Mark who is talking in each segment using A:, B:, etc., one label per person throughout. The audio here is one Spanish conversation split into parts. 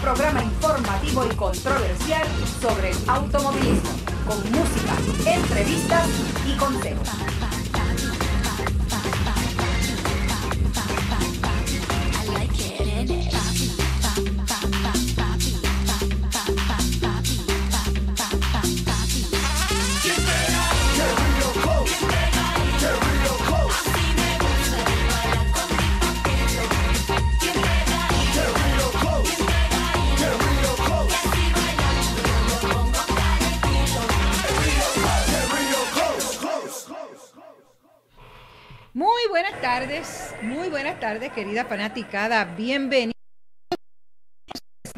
A: programa informativo y controversial sobre el automovilismo, con música, entrevistas y consejos. Buenas tardes, muy buenas tardes, querida fanaticada. Bienvenidos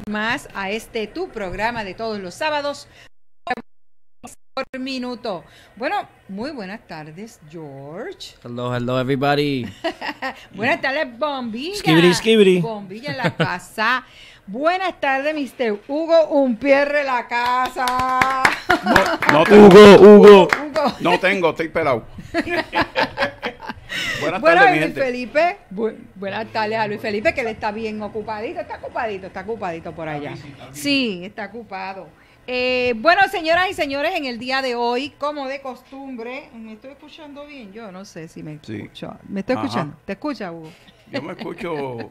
A: más a este tu programa de todos los sábados por minuto. Bueno, muy buenas tardes, George.
B: Hello, hello, everybody.
A: buenas tardes, Bombilla.
B: Skibidi, skibidi.
A: Bombilla en la casa. Buenas tardes, Mr. Hugo Umpierre la casa.
C: No, no tengo,
B: Hugo, Hugo.
A: Hugo.
C: no tengo, estoy pelado. Buenas
A: Bueno,
C: tardes, mi
A: Luis
C: gente.
A: Felipe, bu- buenas tardes a Luis Felipe, que él está bien ocupadito, está ocupadito, está ocupadito por allá. Sí, está ocupado. Eh, bueno, señoras y señores, en el día de hoy, como de costumbre, ¿me estoy escuchando bien? Yo no sé si me
C: Sí.
A: escucho. ¿Me estoy
C: Ajá.
A: escuchando? ¿Te escucha, Hugo?
C: Yo me escucho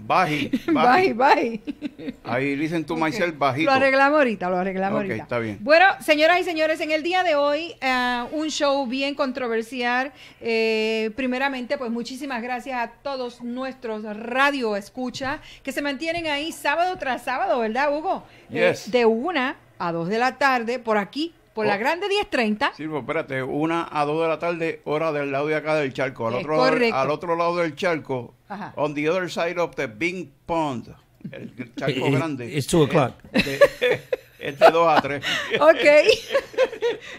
C: baji,
A: Bye,
C: baji.
A: bye.
C: Ahí to
A: Ok.
C: myself bajito.
A: Lo arreglamos ahorita, lo arreglamos
C: Ok,
A: ahorita.
C: está bien.
A: Bueno, señoras y señores, en el día de hoy, eh, un show bien controversial. Eh, primeramente, pues muchísimas gracias a todos nuestros radio escucha que se mantienen ahí sábado tras sábado, ¿verdad, Hugo? Eh,
C: Yes.
A: de una a dos de la tarde, por aquí, por la
C: Oh.
A: grande 1030.
C: Sí, pues espérate, una a dos de la tarde, hora del lado de acá del charco. Al,
A: Es
C: otro, lado,
A: correcto.
C: al otro lado del charco,
A: Ajá.
C: on the other side of the big pond, el charco
B: It-
C: grande.
B: it's two o'clock.
C: Es de, es de dos a tres.
A: Ok,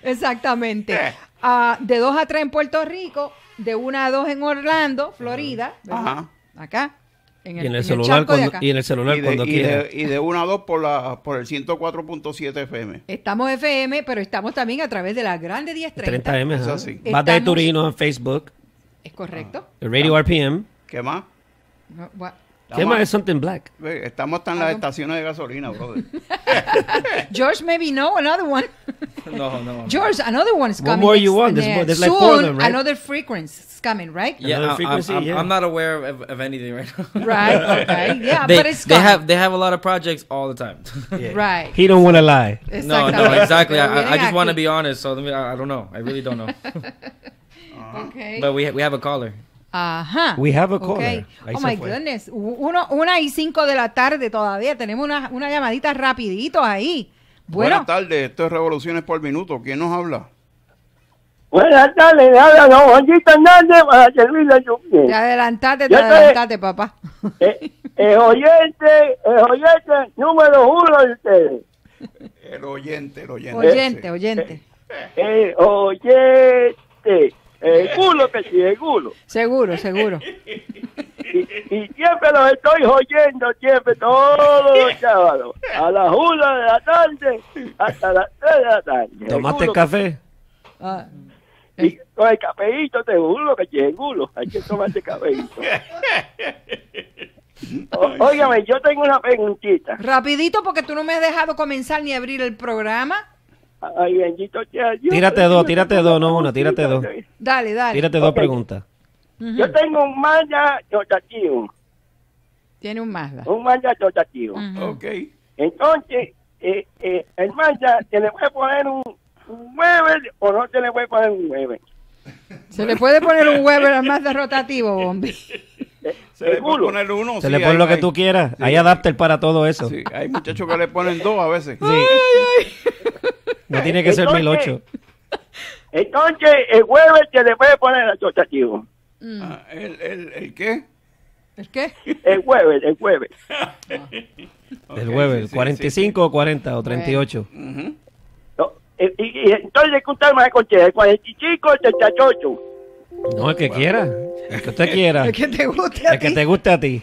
A: exactamente.
C: Eh.
A: Ah, de 2 a 3 en Puerto Rico, de 1 a 2 en Orlando, Florida, ¿verdad?
C: Ajá.
A: acá, en el,
B: Y en
A: en
B: el
A: el
B: celular
A: de
B: cuando, y en el celular
C: Y de,
B: cuando
C: y, de, y de una a dos por, la, por el 104.7 FM.
A: Estamos FM, pero estamos también a través de la grande 1030.
B: 30M,
C: Eso
B: ajá.
C: sí.
B: Más de
A: Estamos-
B: Turino en Facebook.
A: ¿Es correcto?
B: El Radio RPM.
C: ¿Qué más?
A: No, gua-
B: ¿Qué más es Something Black?
C: Ve, Estamos hasta en las estaciones de gasolina, brother.
A: George, maybe no, another one.
D: No, no.
A: George, another one's
B: What
A: coming.
B: more you want? There's more- there's like
A: Soon,
B: four of them, right?
A: another frequency is coming, right?
D: Yeah,
B: Another
D: I- I'm, I'm,
B: yeah.
D: I'm not aware of, of anything right now.
A: Right, okay, yeah,
D: they,
A: but it's coming.
D: they have they have a lot of projects all the time.
A: Right.
B: He don't want to lie.
D: no, no, exactly. I,
A: Pero
D: I- I just want to be honest. So let me, I, I don't know. I really don't know.
A: Okay.
D: but we we have a caller.
A: Ajá.
B: We have a caller. Ahí
A: Oh
B: se
A: my
B: fue.
A: goodness. Uno, una y cinco de la tarde todavía. Tenemos una, una llamadita rapidito ahí. Bueno,
C: Buenas tardes, esto es Revoluciones por Minuto. ¿Quién nos habla?
E: Buenas tardes, habla don Juanito Hernández para servirle a su
A: te adelantaste, te
E: Yo te-
A: papá.
E: eh, El oyente, el oyente número uno de ustedes.
C: El oyente, el oyente.
A: Oyente, oyente.
E: El oyente. El culo que sí, el culo.
A: Seguro, seguro.
E: Y, y siempre los estoy oyendo, siempre, todos los sábados. A las una de la tarde hasta las tres de la tarde.
B: ¿Tomaste café?
A: Ah,
E: Y con el cafeíto, te juro que el culo. Hay que tomarse cafeíto. Óigame, yo tengo una preguntita.
A: rapidito porque tú no me has dejado comenzar ni abrir el programa.
E: Ay, bendito sea Dios.
B: Tírate dos, tírate dos, no una, tírate dos.
A: Dale, dale.
B: Tírate dos preguntas.
E: Yo tengo un Mazda rotativo,
A: Tiene un Mazda.
E: un Mazda rotativo.
A: Ujú.
C: Ok.
E: Entonces, eh, eh, el Mazda, ¿se le puede poner un, un Weber o no se le puede poner un Weber?
A: Se le puede poner un Weber al Mazda rotativo, Bombi.
C: Se le puede poner uno.
B: Se
C: sí,
B: le pone
C: hay-
B: lo que
C: hay-
B: tú quieras.
C: sí.
B: Hay adapter para todo eso.
C: Sí, hay muchachos que le ponen dos a veces.
B: Sí. No tiene que ser
E: Entonces-
B: 1008.
E: Entonces, el Weber se le puede poner al rotativo.
A: Mm.
C: Ah, ¿el, el, el qué?
A: ¿El qué?
E: El Weber, el Weber.
C: Ok,
B: El Weber,
C: sí, sí,
B: 45 o 40 o 38.
C: sí. Ujú.
E: No, eh, y, y entonces, ¿qué usted me considera? ¿El 45 o el 38?
B: No, el que quiera. El que usted quiera.
A: El que te guste a
B: El que
A: ti.
B: te guste a ti.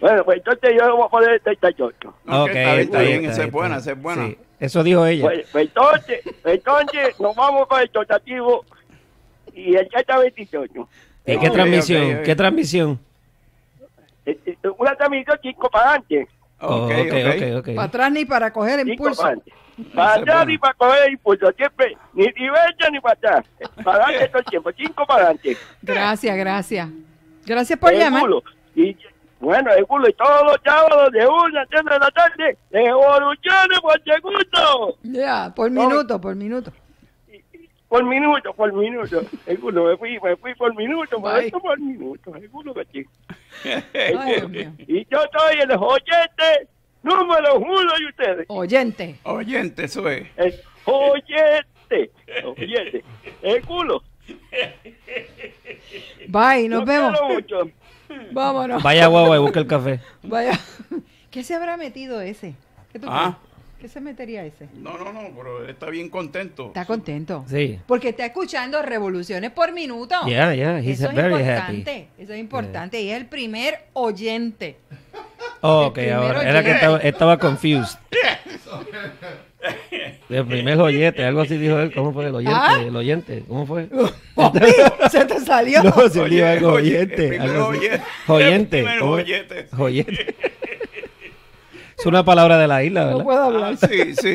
E: Bueno, pues entonces yo le voy a poner el 38.
C: Ok, está bien, está bien, esa
B: está
C: es buena,
B: está
C: esa es buena.
B: Sí, eso dijo ella.
E: Pues, pues entonces, entonces nos vamos con el rotativo y el Z28.
B: ¿Y
C: Ok,
B: qué transmisión? ¿Qué transmisión?
E: Eh, eh, Una transmisión chico para adelante.
B: Oh,
C: Ok,
B: ok,
C: ok.
A: Para atrás ni para coger
E: Cinco
A: impulso.
E: para. Para allá ni para coger impulso, siempre, ni derecha ni para atrás. Para adelante todo el tiempo, cinco para adelante.
A: Gracias, gracias. Gracias por
E: El
A: llamar.
E: culo. Y bueno, el culo y todos los sábados de una a tres de la tarde, evoluciones por segundo.
A: Ya, por minuto, por minuto.
E: Por minuto, por minuto. El culo me fui, me fui por minuto, por esto por minuto. El culo que chico.
A: Ay, Dios mío.
E: Y yo soy el oyente número uno de ustedes.
A: Oyente.
C: Oyente, eso es.
E: El oyente. Oyente. El culo.
A: Bye, nos
E: Los
A: vemos.
E: mucho.
A: Vámonos.
B: Vaya guagua y busca el café.
A: Vaya. ¿Qué se habrá metido ese? ¿Qué tú
C: Ah.
A: crees? ¿Qué se metería ese?
C: No, no, no, pero él está bien contento.
A: Está contento.
B: Sí.
A: Porque está escuchando revoluciones por minuto.
B: Yeah, yeah, he's
A: Eso es
B: very
A: importante.
B: happy.
A: Eso es importante. Y es el primer oyente.
B: Oh, ok, ahora. Era que estaba, estaba confused. El primer oyente, algo así dijo él. ¿Cómo fue el oyente?
A: ¿Ah?
B: El oyente, ¿cómo fue?
A: Se te salió.
B: No, se dijo algo
C: oye,
B: oyente.
C: el primer oyente.
B: Oyente.
C: El primer
B: ¿cómo es?
C: oyente.
B: Es una palabra de la isla,
A: No
B: ¿verdad?
A: puedo hablar.
C: Ah, sí, sí.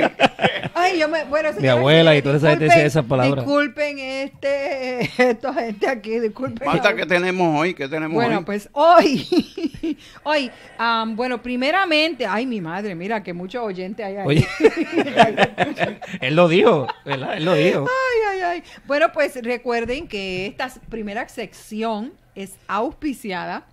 A: Ay, yo me, bueno,
B: Mi abuela y toda esa gente dice esas palabras.
A: Disculpen este, esta gente aquí, disculpen.
C: Marta, ¿qué tenemos hoy? ¿Qué tenemos
A: Bueno,
C: hoy?
A: pues hoy, hoy, am, bueno, primeramente, ay, mi madre, mira que muchos oyentes hay ahí.
B: Oye. Él lo dijo, ¿verdad? Él lo dijo.
A: Ay, ay, ay. Bueno, pues recuerden que esta primera sección es auspiciada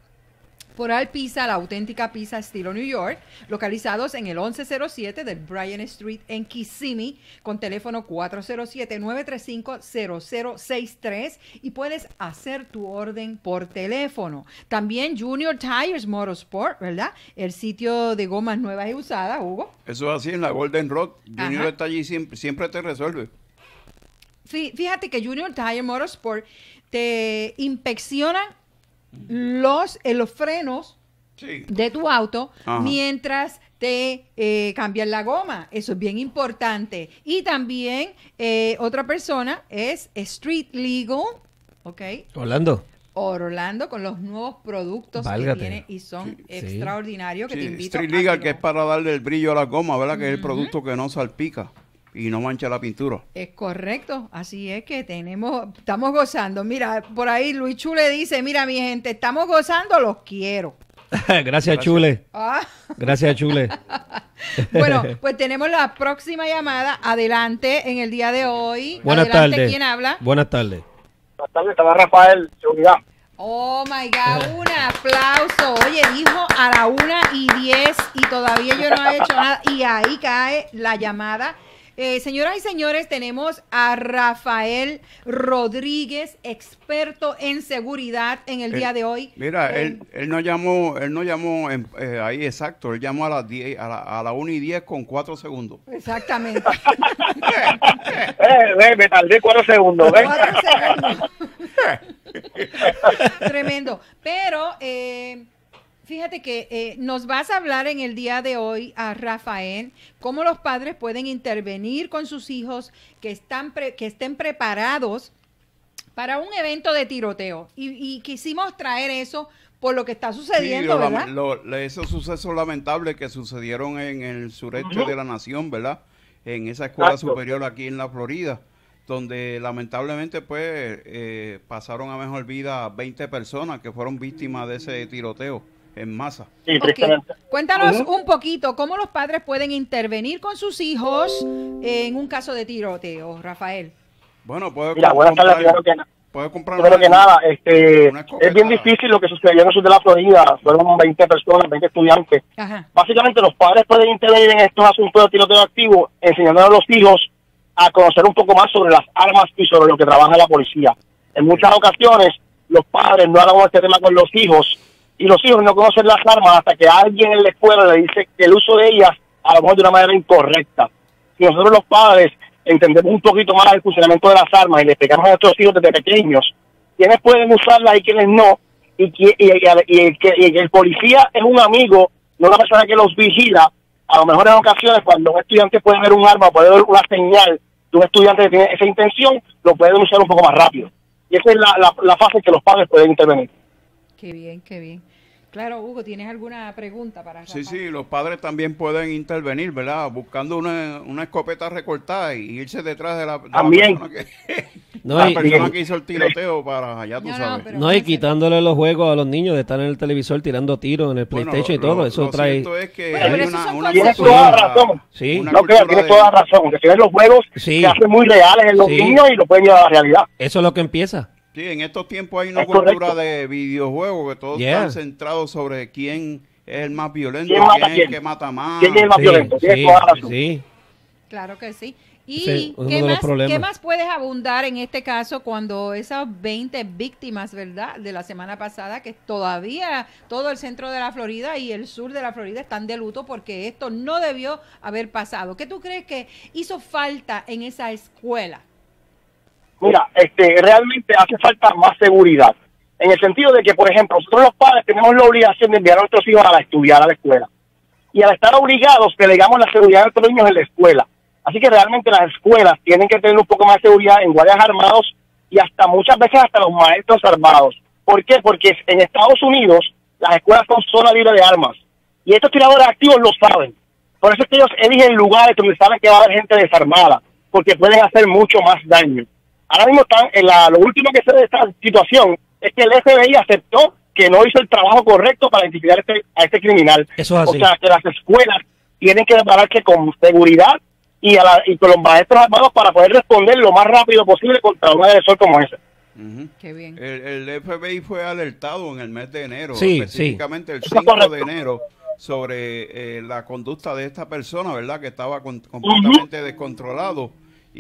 A: Al Pizza, la auténtica pizza estilo New York, localizados en el 1107 del Bryan Street en Kissimmee, con teléfono 407-935-0063 y puedes hacer tu orden por teléfono. También Junior Tires Motorsport, ¿verdad? El sitio de gomas nuevas y usadas, Hugo.
C: Eso es así en la Golden Rock. Junior
A: Ajá.
C: está allí siempre, siempre te resuelve.
A: Fí- Fíjate que Junior Tire Motorsport te inspecciona los, eh, los frenos
C: Sí.
A: de tu auto
C: Ajá.
A: mientras te eh, cambian la goma. Eso es bien importante. Y también eh, otra persona es Street Legal, ¿ok?
B: Orlando.
A: Orlando con los nuevos productos
B: Válgate.
A: que tiene y son
B: Sí.
A: extraordinarios que te invito
C: Street
A: a
C: Legal,
A: que
C: que es para darle el brillo a la goma, ¿verdad? Que es el producto que no salpica y no mancha la pintura.
A: Es correcto, así es que tenemos, estamos gozando. Mira, por ahí Luis Chule dice, mira mi gente, estamos gozando, los quiero.
B: Gracias, Chule.
A: Ah,
B: Gracias, Chule.
A: bueno, pues tenemos la próxima llamada. Adelante en el día de hoy.
B: Buenas
A: Adelante,
B: tardes.
A: ¿quién habla?
B: Buenas tardes.
E: Buenas tardes, estaba Rafael, seguridad.
A: Oh my God, un aplauso. Oye, dijo a la una y diez y todavía yo no he hecho nada. Y ahí cae la llamada. Eh, señoras y señores, tenemos a Rafael Rodríguez, experto en seguridad en el
C: Él-
A: día de hoy.
C: Mira,
A: Eh,
C: él, él no llamó, él no llamó en- eh, ahí exacto, él llamó a las 10, a la, a la 1 y 10 con 4 segundos.
A: Exactamente.
E: Eh, me tardé cuatro segundos, ¿ves?
A: Cuatro segundos. Tremendo. Pero eh, fíjate que eh, nos vas a hablar en el día de hoy a Rafael cómo los padres pueden intervenir con sus hijos que están pre- que estén preparados para un evento de tiroteo. Y, y quisimos traer eso por lo que está sucediendo,
C: Sí, lo-
A: ¿verdad?
C: lo- lo- esos sucesos lamentables que sucedieron en el sureste de la nación, ¿verdad? En esa escuela
E: Exacto.
C: superior aquí en la Florida, donde lamentablemente pues eh, pasaron a mejor vida 20 personas que fueron víctimas de ese tiroteo en masa.
E: Sí.
A: Cuéntanos un poquito cómo los padres pueden intervenir con sus hijos en un caso de tiroteo, Rafael.
C: Bueno, puede
E: Mira, buenas tardes,
C: comprar-
E: primero que nada.
C: puede comprar
E: Primero
C: una-
E: que nada, este, es bien difícil lo que sucedió en el sur de la Florida. Fueron 20 personas, 20 estudiantes.
A: Ajá.
E: Básicamente los padres pueden intervenir en estos asuntos de tiroteo activo, enseñando a los hijos a conocer un poco más sobre las armas y sobre lo que trabaja la policía. En muchas ocasiones los padres no hablan de este tema con los hijos y los hijos no conocen las armas hasta que alguien en la escuela le dice que el uso de ellas a lo mejor de una manera incorrecta. Si nosotros los padres entendemos un poquito más el funcionamiento de las armas y le explicamos a nuestros hijos desde pequeños quiénes pueden usarlas y quiénes no, y, y, y- el, policía es un amigo, no una persona que los vigila, a lo mejor en ocasiones cuando un estudiante puede ver un arma, puede ver una señal de un estudiante que tiene esa intención, lo puede denunciar un poco más rápido. Y esa es la, la fase en que los padres pueden intervenir.
A: Qué bien, qué bien. Claro, Hugo, ¿tienes alguna pregunta para
C: Sí, sí, los padres también pueden intervenir, ¿verdad? Buscando una, una escopeta recortada y irse detrás de la, de la
E: También.
C: persona, que,
F: No,
C: la
F: y,
C: persona que hizo el tiroteo para, ya tú
A: No, no,
C: sabes.
A: pero-
F: no, y quitándole los juegos a los niños de estar en el televisor tirando tiros en el
C: Bueno,
F: PlayStation y
C: lo-
F: todo. Eso
C: lo
F: trae.
C: cierto es que
A: Bueno,
C: hay una,
E: Tienes
C: cultura-
E: toda razón.
F: Sí.
E: No creo, tienes
C: de-
E: toda razón. Que tienes los juegos
F: Sí.
E: se hacen muy reales en los
F: Sí.
E: niños y lo pueden llevar a la realidad.
F: Eso es lo que empieza.
C: Sí, en estos tiempos hay una
E: Es correcto.
C: cultura de videojuegos que todos
F: Yeah.
C: están centrados sobre quién es el más violento,
E: ¿Quién
C: es el que mata más.
E: ¿Quién es el más
F: Sí,
E: violento?
A: Claro que sí. ¿Y
F: Sí,
A: ¿qué, más, qué más puedes abundar en este caso cuando esas 20 víctimas, ¿verdad? De la semana pasada, que todavía todo el centro de la Florida y el sur de la Florida están de luto porque esto no debió haber pasado. ¿Qué tú crees que hizo falta en esa escuela?
E: Mira, este, realmente hace falta más seguridad. En el sentido de que, por ejemplo, nosotros los padres tenemos la obligación de enviar a nuestros hijos a estudiar a la escuela. Y al estar obligados, delegamos la seguridad de nuestros niños en la escuela. Así que realmente las escuelas tienen que tener un poco más de seguridad en guardias armados y hasta muchas veces hasta los maestros armados. ¿Por qué? Porque en Estados Unidos las escuelas son zona libre de armas. Y estos tiradores activos lo saben. Por eso es que ellos eligen lugares donde saben que va a haber gente desarmada, porque pueden hacer mucho más daño. Ahora mismo están en la, lo último que sé de esta situación es que el FBI aceptó que no hizo el trabajo correcto para identificar este, a este criminal.
F: Eso es
E: O
F: así.
E: sea, que las escuelas tienen que prepararse con seguridad y, a la- y con los maestros armados para poder responder lo más rápido posible contra un agresor como ese.
C: Ujú.
A: Qué bien.
C: El, el FBI fue alertado en el mes de enero,
F: Sí,
C: específicamente el
E: Eso es
C: 5 de enero, sobre eh, la conducta de esta persona, ¿verdad? Que estaba con- completamente descontrolado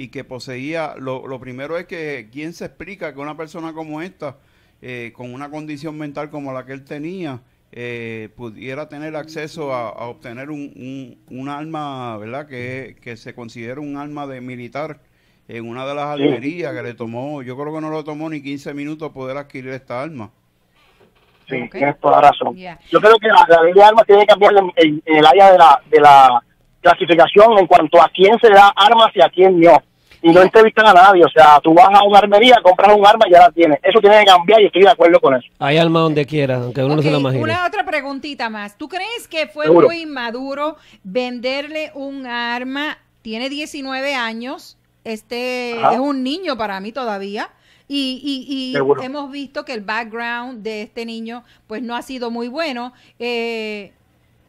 C: y que poseía, lo, lo primero es que, ¿quién se explica que una persona como esta, eh, con una condición mental como la que él tenía, eh, pudiera tener acceso a, a obtener un, un, un arma, ¿verdad? Que, que se considera un arma de militar en una de las almerías que le tomó, yo creo que no lo tomó ni 15 minutos poder adquirir esta arma.
E: Sí,
A: Ok.
E: tienes toda la razón. Yo creo que la, la ley de armas tiene que cambiar en, en- en el área de la, de la clasificación en cuanto a quién se le da armas y a quién no. Y no entrevistan a nadie. O sea, tú vas a una armería, compras un arma y ya la tienes. Eso tiene que cambiar y estoy de acuerdo con eso.
F: Hay alma donde quiera, aunque uno no se lo imagine.
A: una otra preguntita más. ¿Tú crees que fue
E: Seguro.
A: muy maduro venderle un arma? Tiene 19 años, este
E: Ajá.
A: es un niño para mí todavía. Y, y- y hemos visto que el background de este niño pues no ha sido muy bueno. Eh,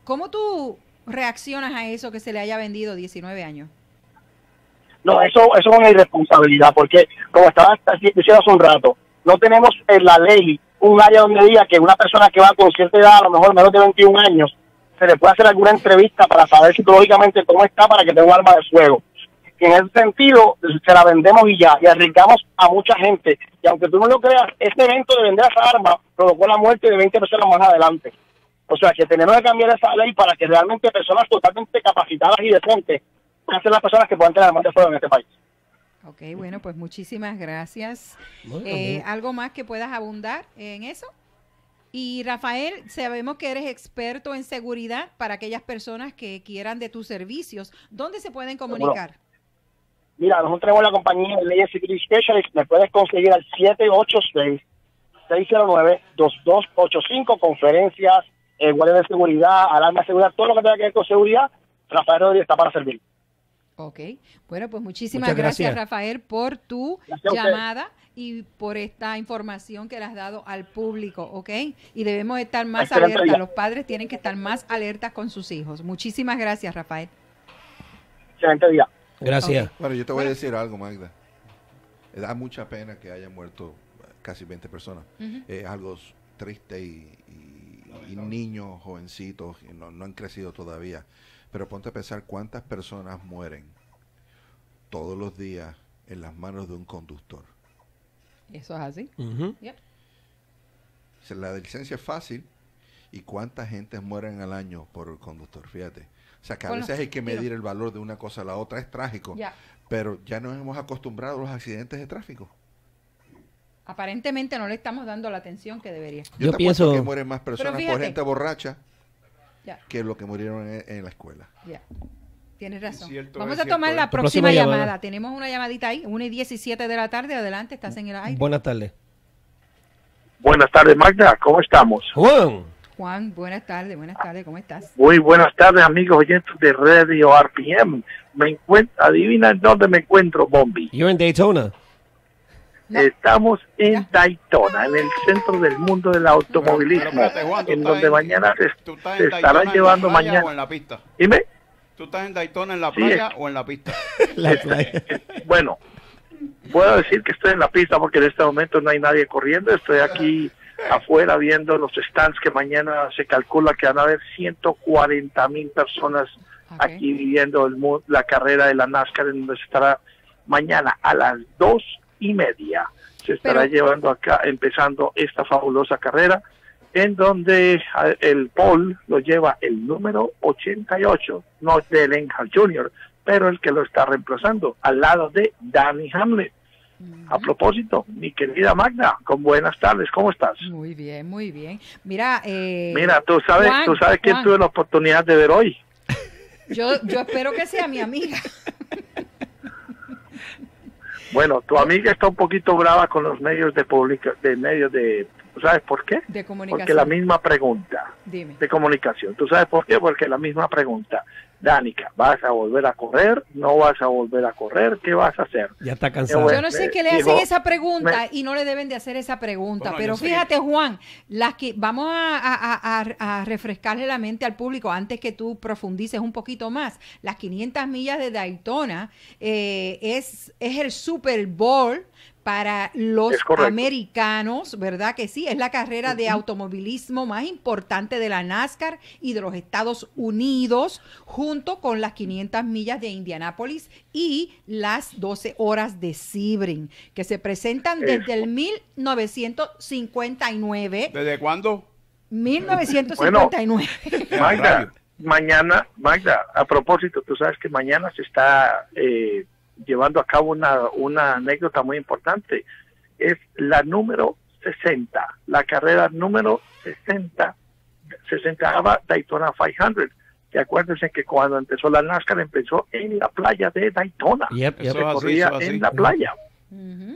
A: ¿Cómo tú reaccionas a eso que se le haya vendido 19 años?
E: No, eso, eso es una irresponsabilidad, porque como estaba diciendo hace un rato, no tenemos en la ley un área donde diga que una persona que va con cierta edad, a lo mejor menos de 21 años, se le puede hacer alguna entrevista para saber psicológicamente cómo está para que tenga un arma de fuego. Y en ese sentido, se la vendemos y ya, y arriesgamos a mucha gente. Y aunque tú no lo creas, este evento de vender esa arma provocó la muerte de 20 personas más adelante. O sea, que tenemos que cambiar esa ley para que realmente personas totalmente capacitadas y decentes puedan ser las personas que puedan tener armas de fuego en este país.
A: Ok, bueno, pues muchísimas gracias.
F: Bueno,
A: Eh. ¿Algo más que puedas abundar en eso? Y Rafael, sabemos que eres experto en seguridad para aquellas personas que quieran de tus servicios. ¿Dónde se pueden comunicar?
E: Mira, nosotros tenemos la compañía de Leyes Security Specialist. Me puedes conseguir al 786-609-2285. Conferencias, eh, guardia de seguridad, alarma de seguridad, todo lo que tenga que ver con seguridad. Rafael Rodríguez está para servir.
A: Ok, bueno, pues muchísimas gracias.
F: gracias.
A: Rafael por tu
E: Gracias
A: llamada y por esta información que le has dado al público, ¿ok? Y debemos estar más
E: Excelente
A: alertas,
E: día.
A: los padres tienen que estar más alertas con sus hijos. Muchísimas gracias, Rafael.
E: Excelente día.
F: Gracias.
G: Bueno, yo te voy
A: Bueno.
G: a decir algo, Magda. Eh, Da mucha pena que hayan muerto casi 20 personas. Es algo triste y, y- y niños, jovencitos, no, no han crecido todavía. Pero ponte a pensar cuántas personas mueren todos los días en las manos de un conductor.
A: Eso es así. Yep.
G: La licencia es fácil y cuánta gente mueren al año por el conductor, fíjate. O sea, que a veces hay que medir el valor de una cosa a la otra, es trágico.
A: Ya.
G: Pero ya nos hemos acostumbrado a los accidentes de tráfico.
A: Aparentemente no le estamos dando la atención que debería.
G: Yo,
F: Yo
G: te
F: pienso-
G: que mueren más personas por gente borracha
A: Ya,
G: que lo que murieron en, en la escuela.
A: ya. Tienes razón.
C: Cierto,
A: Vamos a tomar la
C: La
A: próxima,
F: próxima
A: llamada.
F: llamada.
A: Tenemos una llamadita ahí, 1 y 17 de la tarde. Adelante, estás en el aire.
F: Buenas tardes.
H: Buenas tardes, Magda. ¿Cómo estamos?
F: Juan.
A: Juan, buenas tardes, buenas tardes, ¿cómo estás?
H: Muy buenas tardes, amigos oyentes de Radio RPM. Me encuentro, adivina en dónde me encuentro, Bombi.
F: You're in Daytona.
A: No.
H: Estamos en
A: Ya.
H: Daytona, en el centro del mundo del automovilismo,
C: Pero espérate, Juan, tú
H: en donde
C: en-
H: mañana se,
C: ¿Tú estás
H: se
C: en
H: estará
C: Daytona en
H: llevando
C: la playa
H: mañana.
C: o en la pista?
H: Dime,
C: ¿Tú estás en Daytona en la playa o en la pista?
F: La playa.
H: bueno, puedo decir que estoy en la pista porque en este momento no hay nadie corriendo. Estoy aquí afuera viendo los stands que mañana se calcula que van a haber 140 mil personas aquí viviendo el mu- la carrera de la NASCAR en donde se estará mañana a las dos y media se estará
A: Pero-
H: llevando acá empezando esta fabulosa carrera en donde ah, el pole lo lleva el número 88 no de Earnhardt Jr. pero el que lo está reemplazando al lado de Danny Hamlin a propósito mi querida Magda con buenas tardes ¿cómo estás?
A: Muy bien, muy bien. Mira, eh,
H: Mira, tú sabes,
A: Juan,
H: tú sabes quién
A: Juan.
H: tuve la oportunidad de ver hoy.
A: yo, yo espero que sea mi amiga.
H: Bueno, tu amiga está un poquito brava con los medios de publica, de medios de, ¿tú sabes por qué?
A: De
H: Porque
A: comunicación.
H: la misma pregunta
A: Dime.
H: de comunicación. ¿Tú sabes por qué? Porque la misma pregunta. Danica, ¿vas a volver a correr? ¿No vas a volver a correr? ¿Qué vas a hacer?
F: Ya está cansado.
A: Yo no sé qué le hacen esa pregunta
H: me-
A: y no le deben de hacer esa pregunta.
C: Bueno,
A: pero
C: sé
A: fíjate, Juan, las que vamos a, a- a- a refrescarle la mente al público antes que tú profundices un poquito más. Las 500 millas de Daytona eh, es, es el Super Bowl para los americanos, ¿verdad que sí? Es la carrera de automovilismo más importante de la NASCAR y de los Estados Unidos, junto con las 500 millas de Indianápolis y las 12 horas de Sebring, que se presentan desde el 1959.
C: ¿Desde cuándo?
A: 1959.
H: Magda,
C: rayo.
H: mañana, Magda, a propósito, tú sabes que mañana se está eh, llevando a cabo una, una anécdota muy importante. Es la número 60, la carrera número 60, 60 Daytona 500. Que acuérdense que cuando empezó la NASCAR empezó en la playa de Daytona.
F: Yep, yep.
C: Eso
H: Se corría
C: eso es así.
H: en la playa.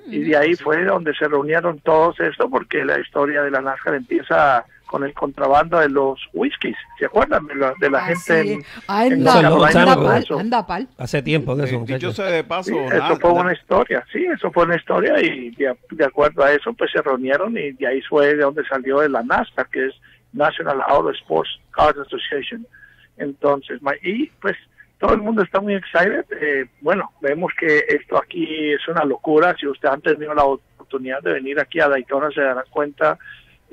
H: Y de ahí fue donde se reunieron todos esto, porque la historia de la NASCAR empieza con el contrabando de los whiskies. ¿Se acuerdan de la, de la
A: Así
H: gente? en-
A: es. Anda,
F: Eso
A: pal,
H: Eso.
A: anda pal.
F: Hace tiempo de eso,
C: Eh,
F: muchachos.
C: dicho sea de paso,
H: Sí, eso fue
C: na-
H: una historia, sí, eso fue una historia y de, de acuerdo a eso pues se reunieron y de ahí fue de donde salió de la NASCAR, que es National Auto Sports Cars Association. Entonces, y pues todo el mundo está muy excited. Eh, bueno, vemos que esto aquí es una locura. Si usted han tenido la oportunidad de venir aquí a Daytona, se darán cuenta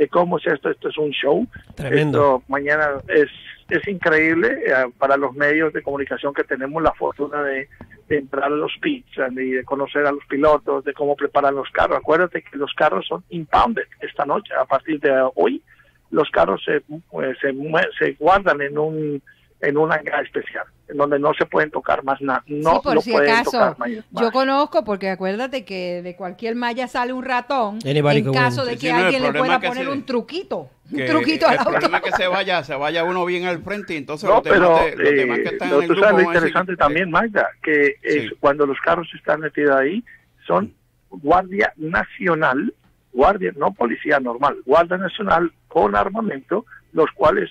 H: de cómo es esto. Esto es un show.
F: Tremendo.
H: Esto mañana es, es increíble eh, para los medios de comunicación que tenemos la fortuna de, de entrar a los pits and- y de conocer a los pilotos, de cómo preparan los carros. Acuérdate que los carros son impounded esta noche. A partir de hoy, los carros se, pues, se, se guardan en un en un hangar especial, en donde no se pueden tocar más nada. No
A: sí, por
H: lo
A: si
H: pueden
A: acaso,
H: tocar más.
A: yo conozco, porque acuérdate que de cualquier malla sale un ratón,
F: Anybody
A: en caso de que
C: sí, no,
A: alguien le
C: problema
A: pueda poner
C: se-
A: un truquito, un truquito al
C: el
A: auto.
C: problema es que se vaya, se vaya uno bien al frente y entonces
H: No,
C: los, demás
H: pero
C: de- los demás que
H: eh,
C: están
H: no,
C: en el
H: tú
C: grupo
H: sabes lo
C: a decir,
H: interesante
C: eh,
H: también, Magda, que es
C: Sí.
H: cuando los carros están metidos ahí, son Guardia Nacional, Guardia, no policía normal, Guardia Nacional con armamento, los cuales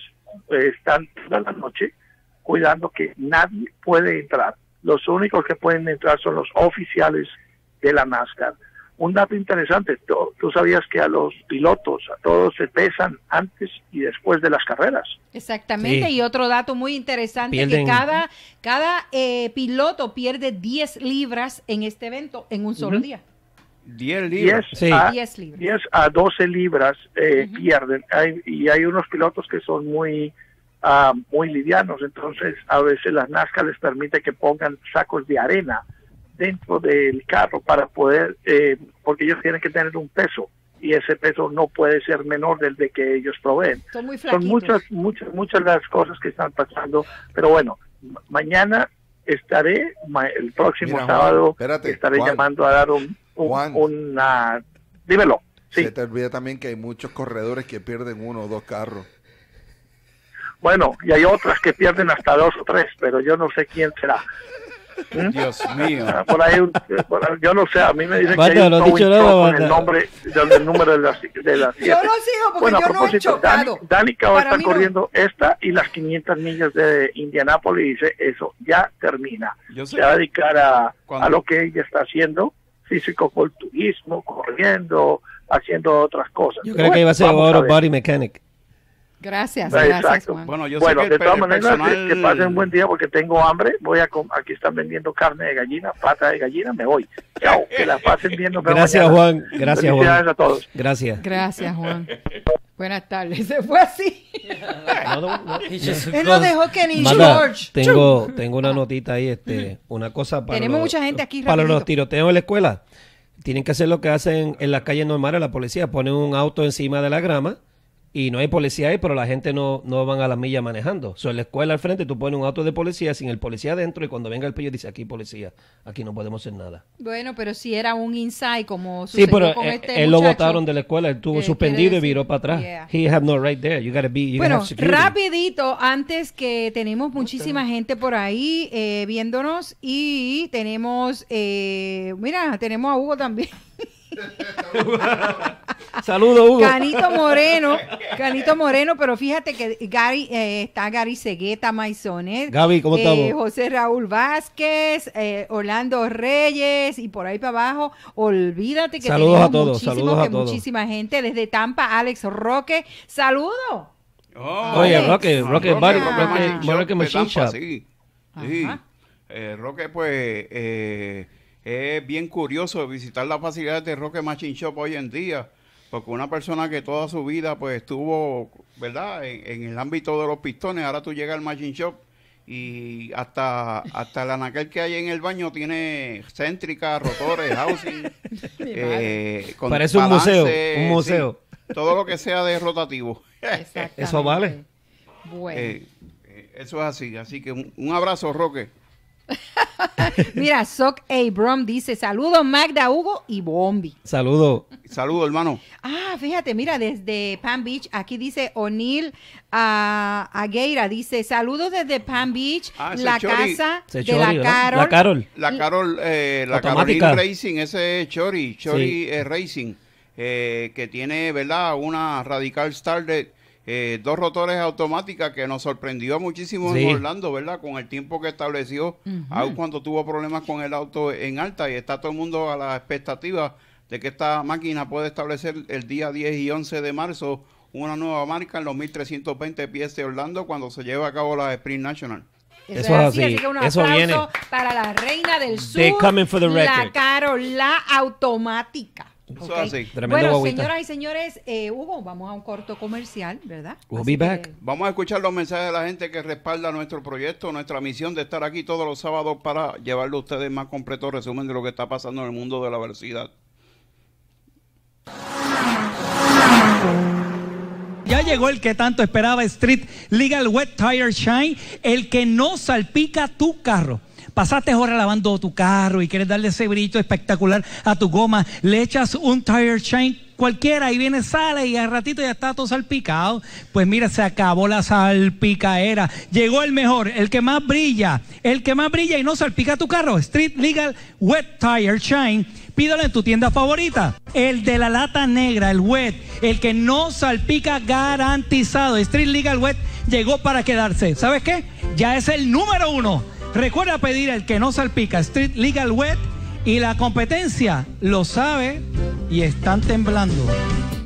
H: eh, están toda la noche cuidando que nadie puede entrar. Los únicos que pueden entrar son los oficiales de la NASCAR. Un dato interesante, tú, tú sabías que a los pilotos, a todos se pesan antes y después de las carreras.
A: Exactamente,
F: Sí.
A: y otro dato muy interesante,
F: Pierden-
A: que cada, cada eh, piloto pierde 10 libras en este evento en un solo día.
C: 10
H: 10
C: libras.
F: Sí.
H: a,
A: 10 libras.
H: 10 a 12 libras eh, pierden. Hay- y hay unos pilotos que son muy ah, muy livianos, entonces a veces las NASCAR les permite que pongan sacos de arena dentro del carro para poder, eh, porque ellos tienen que tener un peso y ese peso no puede ser menor del de que ellos proveen.
A: Son muy
H: Son muchas, muchas, muchas de las cosas que están pasando, pero bueno, ma- mañana estaré, ma- el próximo
G: Mira, Juan,
H: sábado
G: espérate,
H: estaré
G: Juan.
H: llamando a dar un, un-
G: Juan.
H: una, dímelo, sí.
G: Se te olvida también que hay muchos corredores que pierden uno o dos carros.
H: Bueno, y hay otras que pierden hasta dos o tres, pero yo no sé quién será.
C: Dios mío.
H: Ah, Por ahí, un- por ahí- yo no sé, a mí me dicen
F: Banda,
H: que hay un
F: no dicho nada,
H: con el nombre, del el número de las de las
A: Yo
H: siete.
A: lo sigo porque
H: Bueno, a
A: yo no he
H: propósito, Dani. Dani
A: Para
H: está
A: mí no.
H: corriendo esta y las 500 millas de Indianápolis y dice, eso ya termina.
C: Yo.
H: Se va a dedicar a, a lo que ella está haciendo, físico-culturismo, corriendo, haciendo otras cosas.
F: Yo creo que
H: bueno,
F: iba a ser body mechanic.
A: Gracias,
H: Exacto.
A: gracias, Juan.
C: Bueno, yo
H: bueno,
C: sé que
H: de todas maneras,
C: personal...
H: que, que pasen un buen día porque tengo hambre. Voy a aquí están vendiendo carne de gallina, pata de gallina, me voy. Chao, que la pasen bien.
F: Gracias,
H: mañana.
F: Juan. Gracias, Juan.
H: a todos.
F: Gracias.
A: Gracias, Juan. Buenas tardes. Se fue así.
F: No, no, no.
D: He just
A: Él no dejó que ni
F: Manda,
A: George.
F: tengo, tengo una notita ahí, este, una cosa para
A: Tenemos
F: los-
A: mucha gente aquí,
F: Para
A: rapidito.
F: los tiroteos en la escuela. Tienen que hacer lo que hacen en las calles normales la policía, ponen un auto encima de la grama y no hay policía ahí, pero la gente no, no van a la milla manejando. So, en la escuela al frente tú pones un auto de policía sin el policía adentro y cuando venga el pillo dice aquí policía, aquí no podemos hacer nada.
A: Bueno, pero si era un insight como
F: Sí,
A: sucedió
F: pero
A: con
F: eh,
A: este
F: él lo
A: muchacho.
F: votaron de la escuela, él estuvo
A: ¿Qué
F: suspendido y viró para atrás.
A: Yeah.
F: He have no right there. You gotta be, you
A: Bueno,
F: have
A: rapidito, antes que tenemos muchísima gente por ahí eh, viéndonos y tenemos, eh, mira, tenemos a Hugo también.
F: Saludos, Hugo.
A: Canito Moreno, Canito Moreno, pero fíjate que Gary, eh, está Gary Segueta Maisonet.
F: Gaby, ¿cómo
A: eh,
F: estamos?
A: José Raúl Vázquez, eh, Orlando Reyes y por ahí para abajo. Olvídate que
F: Saludos
A: tenemos
F: a todos,
A: muchísimo,
F: saludos a
A: que
F: todos.
A: muchísima gente. Desde Tampa, Alex Roque. Saludos.
C: Oh,
F: Oye. Roque, Roque,
C: Roque, Roque
F: Roque- Roque
C: pues, eh, es bien curioso visitar las facilidades de Roque Machine Shop hoy en día, porque una persona que toda su vida, pues, estuvo, ¿verdad?, en, en el ámbito de los pistones, ahora tú llegas al Machine Shop y hasta, hasta el anaquel que hay en el baño tiene céntricas, rotores, housing, eh, con
F: Parece un museo, un
C: sí,
F: museo.
C: todo lo que sea de rotativo.
F: Eso vale.
A: Bueno.
C: Eh, eh, eso es así, así que un, un abrazo, Roque.
A: Mira, Soc Abram dice, saludos Magda, Hugo y Bombi.
F: Saludos.
C: Saludos, hermano.
A: Ah, fíjate, mira, desde Palm Beach, aquí dice O'Neill Agueira, dice, saludos desde Palm Beach,
C: Ah,
A: la
C: Chori.
A: casa
F: Se
A: de
F: chori,
A: la
F: ¿verdad?
A: Carol.
F: La Carol.
C: La Carol, eh, la
F: Automática.
C: Carolina Racing, ese es Chori, Chori
F: Sí.
C: eh, Racing, eh, que tiene, ¿verdad? Una Radical Star de eh, dos rotores automáticas que nos sorprendió muchísimo
F: Sí.
C: en Orlando, ¿verdad? Con el tiempo que estableció, aun cuando tuvo problemas con el auto en alta y está todo el mundo a la expectativa de que esta máquina puede establecer el día 10 y 11 de marzo una nueva marca en los 1320 pies de Orlando cuando se lleve a cabo la Sprint National.
A: Eso,
F: Eso
A: es así,
F: así,
A: así que un
F: eso
A: aplauso
F: viene.
A: para la reina del sur,
F: They coming for the
A: la
F: record.
A: Carol, la automática.
C: Eso
A: ¿ok?
C: es así.
F: Tremendo
A: Bueno,
F: guaguita.
A: señoras y señores, eh, Hugo, vamos a un corto comercial, ¿verdad?
F: We'll
A: Así
F: be back.
A: que-
C: Vamos a escuchar los mensajes de la gente que respalda nuestro proyecto, nuestra misión de estar aquí todos los sábados para llevarle a ustedes más completo resumen de lo que está pasando en el mundo de la versidad.
I: Ya llegó el que tanto esperaba Street Legal Wet Tire Shine, el que no salpica tu carro. Pasaste horas lavando tu carro y quieres darle ese brillo espectacular a tu goma, le echas un Tire Shine cualquiera y viene, sale y al ratito ya está todo salpicado. Pues mira, se acabó la salpicaera. Llegó el mejor, el que más brilla, el que más brilla y no salpica tu carro. Street Legal Wet Tire Shine. Pídalo en tu tienda favorita. El de la lata negra, el wet, el que no salpica garantizado. Street Legal Wet llegó para quedarse. ¿Sabes qué? Ya es el número uno. Recuerda pedir el que no salpica, Street Legal Wet. Y la competencia lo sabe y están temblando.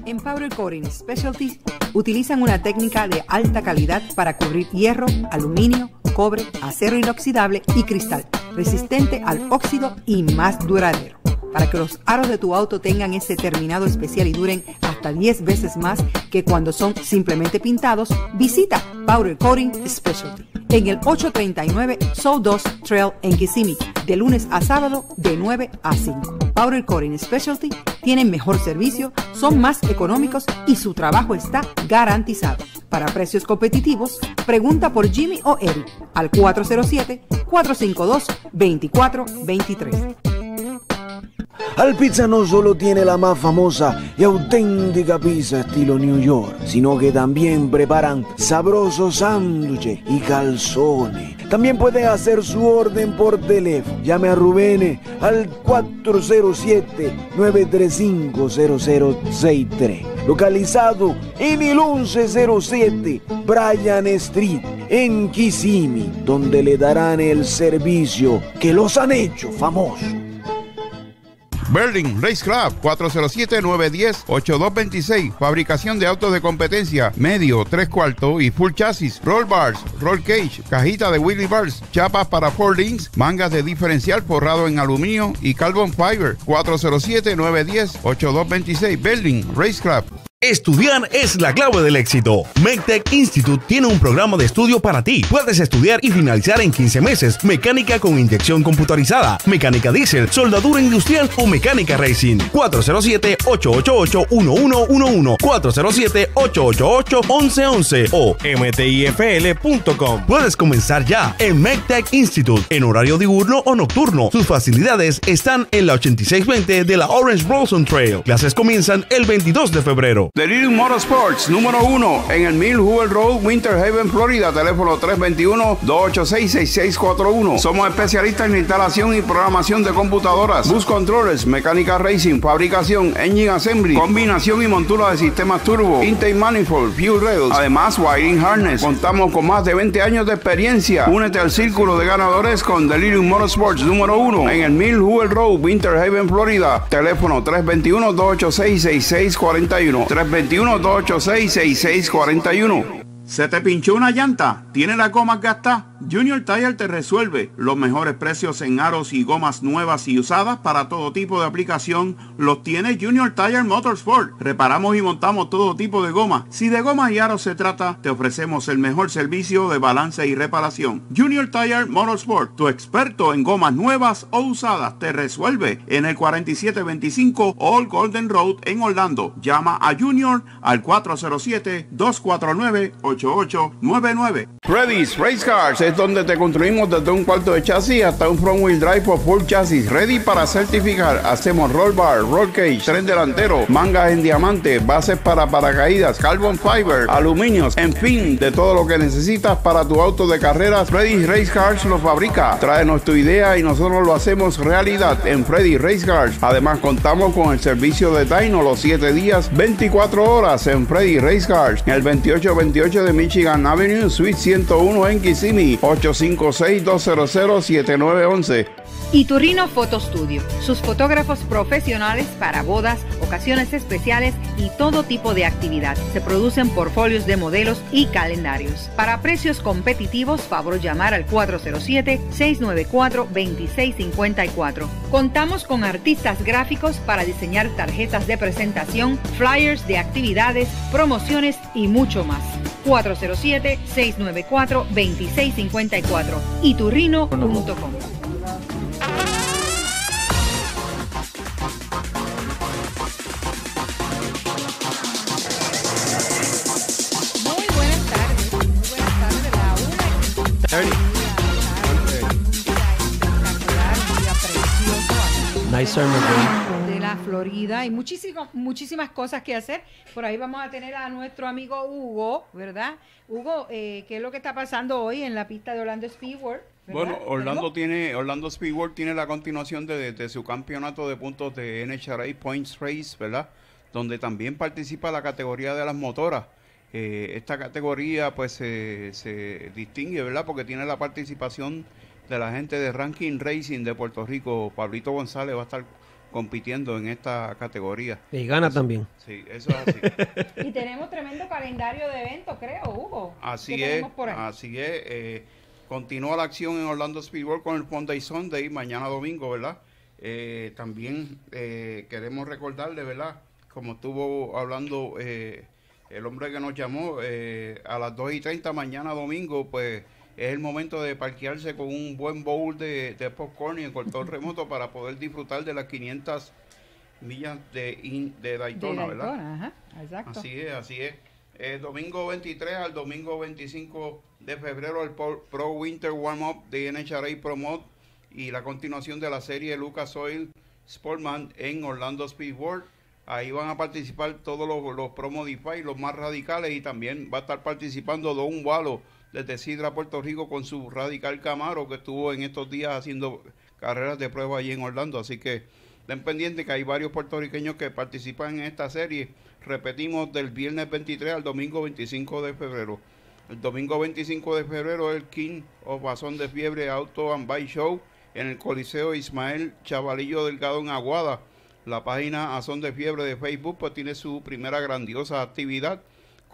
J: En Powder Coating Specialties utilizan una técnica de alta calidad para cubrir hierro, aluminio, cobre, acero inoxidable y cristal, resistente al óxido y más duradero. Para que los aros de tu auto tengan ese terminado especial y duren hasta 10 veces más que cuando son simplemente pintados, visita Powder Coating Specialty en el 839 Sawdust Trail en Kissimmee, de lunes a sábado de 9 a 5. Powder Coating Specialty tienen mejor servicio, son más económicos y su trabajo está garantizado. Para precios competitivos, pregunta por Jimmy o Eric al 407-452-2423.
K: Al Pizza no solo tiene la más famosa y auténtica pizza estilo New York, sino que también preparan sabrosos sándwiches y calzones. También puede hacer su orden por teléfono. Llame a Rubén al 407-935-0063. Localizado en el 1107 Bryan Street, en Kissimmee, donde le darán el servicio que los han hecho famosos.
C: Berlin Race Club 407-910-8226. Fabricación de autos de competencia, medio, tres cuartos y full chasis, roll bars, roll cage, cajita de wheelie bars, chapas para four links, mangas de diferencial forrado en aluminio y carbon fiber. 407-910-8226. Berlin Race Club.
L: Estudiar es la clave del éxito. MedTech Institute tiene un programa de estudio para ti. Puedes estudiar y finalizar en 15 meses mecánica con inyección computarizada, mecánica diésel, soldadura industrial o mecánica racing. 407-888-1111, 407-888-1111 o mtifl.com. Puedes comenzar ya en MedTech Institute en horario diurno o nocturno. Sus facilidades están en la 8620 de la Orange Blossom Trail. Clases comienzan el 22 de febrero.
C: Delirium Motorsports, número uno, en el Mill Hoover Road, Winter Haven, Florida. Teléfono 321-286-6641. Somos especialistas en instalación y programación de computadoras, bus controllers, mecánica racing, fabricación, engine assembly, combinación y montura de sistemas turbo, intake manifold, fuel rails, además wiring harness. Contamos con más de 20 años de experiencia. Únete al círculo de ganadores con Delirium Motorsports, número uno, en el Mill Hoover Road, Winter Haven, Florida. Teléfono 321-286-6641. 321-286-6641. ¿Se te pinchó una llanta? ¿Tiene la goma gastada? Junior Tire te resuelve los mejores precios en aros y gomas nuevas y usadas para todo tipo de aplicación. Los tiene Junior Tire Motorsport. Reparamos y montamos todo tipo de goma. Si de gomas y aros se trata, te ofrecemos el mejor servicio de balance y reparación. Junior Tire Motorsport, tu experto en gomas nuevas o usadas, te resuelve en el 4725 Old Golden Road en Orlando. Llama a Junior al 407-249-8899. Freddy's Race Cars donde te construimos desde un cuarto de chasis hasta un front wheel drive o full chasis ready para certificar. Hacemos roll bar, roll cage, tren delantero, mangas en diamante, bases para paracaídas, carbon fiber, aluminios, en fin, de todo lo que necesitas para tu auto de carreras. Freddy's Race Cars lo fabrica. Tráenos tu idea y nosotros lo hacemos realidad en Freddy Race Cars. Además contamos con el servicio de Taino los 7 días, 24 horas en Freddy Race Cars, en el 2828 de Michigan Avenue, Suite 101 en Kissimmee, 856-200-7911.
A: Iturrino Photo Studio, sus fotógrafos profesionales para bodas, ocasiones especiales y todo tipo de actividad. Se producen portfolios de modelos y calendarios. Para precios competitivos, favor llamar al 407-694-2654. Contamos con artistas gráficos para diseñar tarjetas de presentación, flyers de actividades, promociones y mucho más. 407-694-2654 iturrino.com. Muy buenas tardes, muy buenas tardes de la una
F: Nice sermon
A: la Florida y muchísimas muchísimas cosas que hacer. Por ahí vamos a tener a nuestro amigo Hugo, ¿verdad? Hugo, eh, ¿qué es lo que está pasando hoy en la pista de Orlando Speedway?
C: Bueno, Orlando tiene, Orlando Speedway tiene la continuación de, de su campeonato de puntos de NHRA Points Race, ¿verdad? Donde también participa la categoría de las motoras. Eh, esta categoría pues se, se distingue, ¿verdad? Porque tiene la participación de la gente de Ranking Racing de Puerto Rico. Pablito González va a estar compitiendo en esta categoría.
F: Y gana también.
C: Sí, eso es así.
A: Y tenemos tremendo calendario de eventos, creo, Hugo.
C: Así
A: ¿Qué
C: es,
A: tenemos por ahí?
C: así es. eh, continúa la acción en Orlando Speedway con el Sunday Sunday mañana domingo, ¿verdad? Eh, también eh, queremos recordarle, ¿verdad? Como estuvo hablando eh, el hombre que nos llamó, eh, a las 2 y 30 mañana domingo, pues es el momento de parquearse con un buen bowl de, de popcorn y el control remoto para poder disfrutar de las 500 millas de, in- de Daytona,
A: De
C: ¿verdad?
A: Ajá, exacto.
C: Así es, así es. Eh, domingo 23 al domingo 25 de febrero el Pro, Winter Warm Up de NHRA Promote y la continuación de la serie Lucas Oil Sportman en Orlando Speed World. Ahí van a participar todos los, los Pro Modify, los más radicales, y también va a estar participando Don Walo desde Sidra, Puerto Rico, con su Radical Camaro, que estuvo en estos días haciendo carreras de prueba allí en Orlando. Así que ten pendiente que hay varios puertorriqueños que participan en esta serie. Repetimos, del viernes 23 al domingo 25 de febrero. El domingo 25 de febrero el King of Bazón de Fiebre Auto and Bike Show en el Coliseo Ismael Chavalillo Delgado en Aguada. La página Azón de Fiebre de Facebook pues tiene su primera grandiosa actividad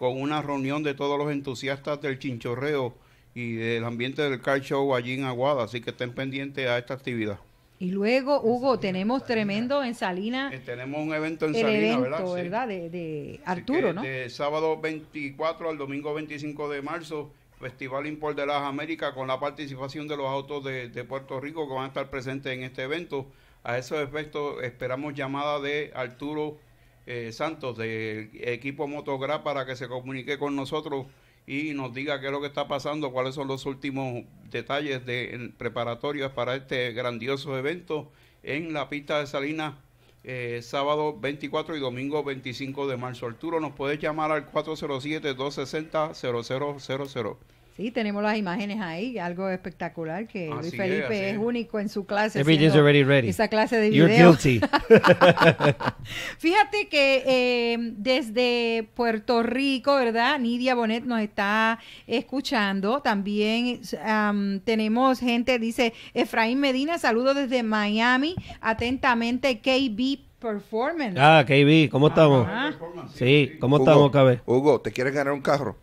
C: con una reunión de todos los entusiastas del chinchorreo y del ambiente del car show allí en Aguada, así que estén pendientes a esta actividad.
A: Y luego, Hugo, tenemos tremendo en Salinas.
C: Eh, tenemos un evento en
A: el
C: Salinas,
A: evento,
C: ¿verdad? Sí.
A: ¿verdad? De, de Arturo,
C: que
A: ¿no?
C: De sábado 24 al domingo 25 de marzo, Festival Import de las Américas con la participación de los autos de, de Puerto Rico que van a estar presentes en este evento. A esos efectos esperamos llamada de Arturo eh, Santos del equipo Motograp para que se comunique con nosotros y nos diga qué es lo que está pasando, cuáles son los últimos detalles de preparatorios para este grandioso evento en la pista de Salinas eh, sábado 24 y domingo 25 de marzo. Arturo, nos puedes llamar al 407-260-0000.
A: Sí, tenemos las imágenes ahí, algo espectacular que Luis
C: Así
A: Felipe es,
C: es.
A: único en su clase.
F: Everything's already ready.
A: Esa clase de
F: You're
A: video.
F: guilty.
A: Fíjate que eh, desde Puerto Rico, ¿verdad? Nidia Bonet nos está escuchando. También am, tenemos gente, dice Efraín Medina, saludos desde Miami. Atentamente, KB Performance.
F: Ah, KB, ¿cómo estamos?
A: Ajá.
F: Sí, ¿cómo
G: Hugo,
F: estamos, KB?
G: Hugo, ¿te quieres ganar un carro?